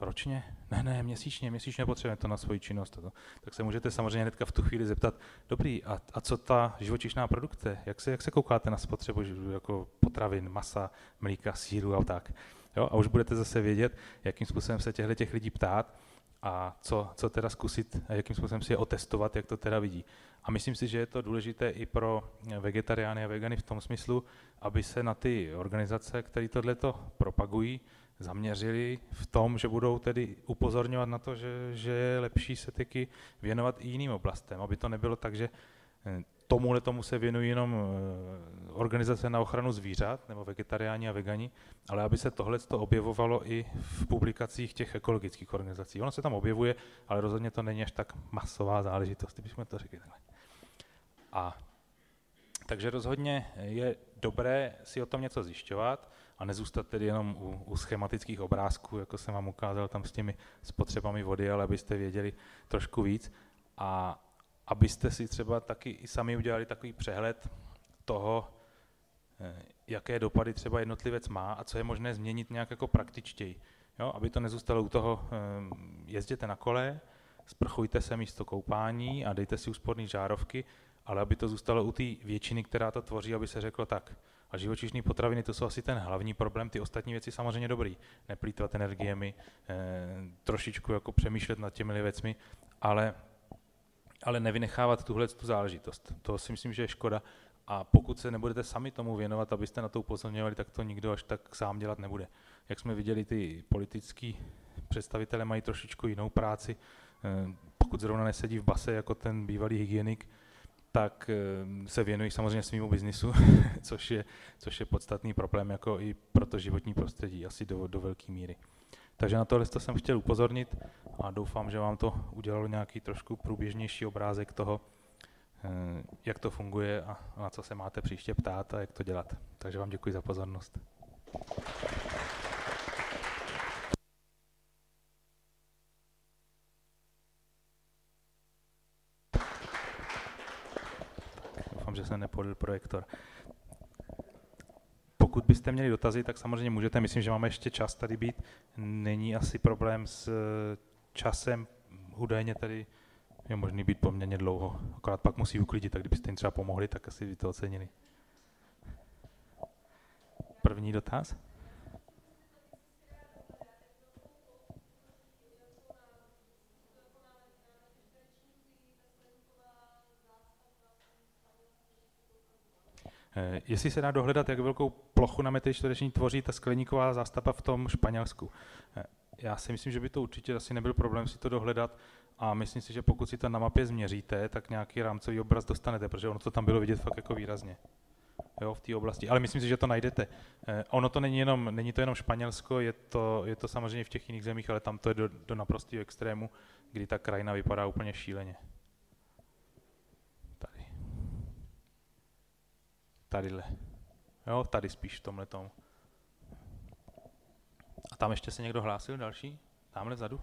ročně? Ne, ne, měsíčně, měsíčně potřebujeme to na svoji činnost. To. Tak se můžete samozřejmě hnedka v tu chvíli zeptat, dobrý, a, a co ta živočišná produkce? Jak se, jak se koukáte na spotřebu jako potravin, masa, mlíka, síru a tak? Jo, a už budete zase vědět, jakým způsobem se těchto těch lidí ptát a co, co teda zkusit a jakým způsobem si je otestovat, jak to teda vidí. A myslím si, že je to důležité i pro vegetariány a vegany v tom smyslu, aby se na ty organizace, které tohleto propagují, zaměřili v tom, že budou tedy upozorňovat na to, že, že je lepší se taky věnovat i jiným oblastem, aby to nebylo tak, že eh, tomuhle tomu se věnují jenom eh, organizace na ochranu zvířat, nebo vegetariáni a vegani, ale aby se tohle objevovalo i v publikacích těch ekologických organizací. Ono se tam objevuje, ale rozhodně to není až tak masová záležitost, kdybychom to řekli takhle. A takže rozhodně je dobré si o tom něco zjišťovat a nezůstat tedy jenom u, u schematických obrázků, jako jsem vám ukázal tam s těmi spotřebami vody, ale abyste věděli trošku víc a abyste si třeba taky i sami udělali takový přehled toho, eh, jaké dopady třeba jednotlivec má a co je možné změnit nějak jako praktičtěji. Jo, aby to nezůstalo u toho, eh, jezděte na kole, sprchujte se místo koupání a dejte si úsporné žárovky, ale aby to zůstalo u té většiny, která to tvoří, aby se řeklo tak. A živočišní potraviny to jsou asi ten hlavní problém, ty ostatní věci samozřejmě dobrý. Neplýtvat energiemi, e, trošičku jako přemýšlet nad těmi věcmi, ale, ale nevynechávat tuhle tu záležitost. To si myslím, že je škoda. A pokud se nebudete sami tomu věnovat, abyste na to upozorňovali, tak to nikdo až tak sám dělat nebude. Jak jsme viděli, ty politický představitelé mají trošičku jinou práci. E, pokud zrovna nesedí v base jako ten bývalý hygienik, tak eh, se věnují samozřejmě svýmu biznisu, což je, což je podstatný problém jako i pro to životní prostředí, asi do, do velké míry. Takže na tohle jsem chtěl upozornit a doufám, že vám to udělalo nějaký trošku průběžnější obrázek toho, eh, jak to funguje a na co se máte příště ptát a jak to dělat. Takže vám děkuji za pozornost. že jsem nepodil projektor. Pokud byste měli dotazy, tak samozřejmě můžete. Myslím, že máme ještě čas tady být. Není asi problém s časem. Údajně tady je možný být poměrně dlouho. Akorát pak musí uklidit, tak kdybyste jim třeba pomohli, tak asi by to ocenili. První dotaz? Jestli se dá dohledat, jak velkou plochu na metry čtvereční tvoří ta skleníková zástava v tom Španělsku. Eh, já si myslím, že by to určitě asi nebyl problém si to dohledat a myslím si, že pokud si to na mapě změříte, tak nějaký rámcový obraz dostanete, protože ono to tam bylo vidět fakt jako výrazně. jo, v té oblasti. Ale myslím si, že to najdete. Eh, ono to není jenom, není to jenom Španělsko, je to, je to samozřejmě v těch jiných zemích, ale tam to je do, do naprostého extrému, kdy ta krajina vypadá úplně šíleně. Tadyhle. Jo, tady spíš v tomhle tomu. A tam ještě se někdo hlásil další? Tamhle vzadu?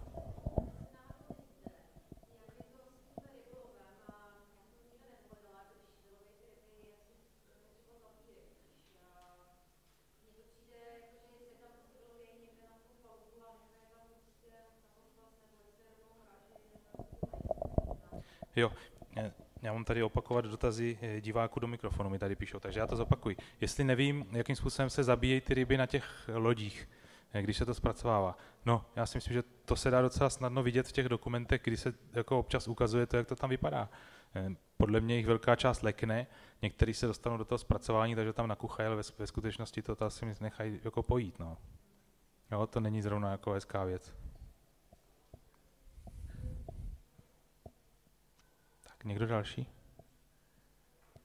Jo, já mám tady opakovat dotazy eh, diváků do mikrofonu, mi tady píšou, takže já to zopakuji. Jestli nevím, jakým způsobem se zabíjejí ty ryby na těch lodích, eh, když se to zpracovává. No, já si myslím, že to se dá docela snadno vidět v těch dokumentech, kdy se jako občas ukazuje to, jak to tam vypadá. Eh, podle mě jich velká část lekne, některý se dostanou do toho zpracování, takže tam nakuchají, ale ve, ve skutečnosti to asi nechají jako pojít. No. Jo, to není zrovna jako hezká věc. Někdo další?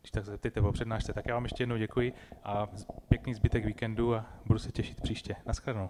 Když tak zeptejte po přednášce. Tak já vám ještě jednou děkuji a pěkný zbytek víkendu a budu se těšit příště. Naschledanou.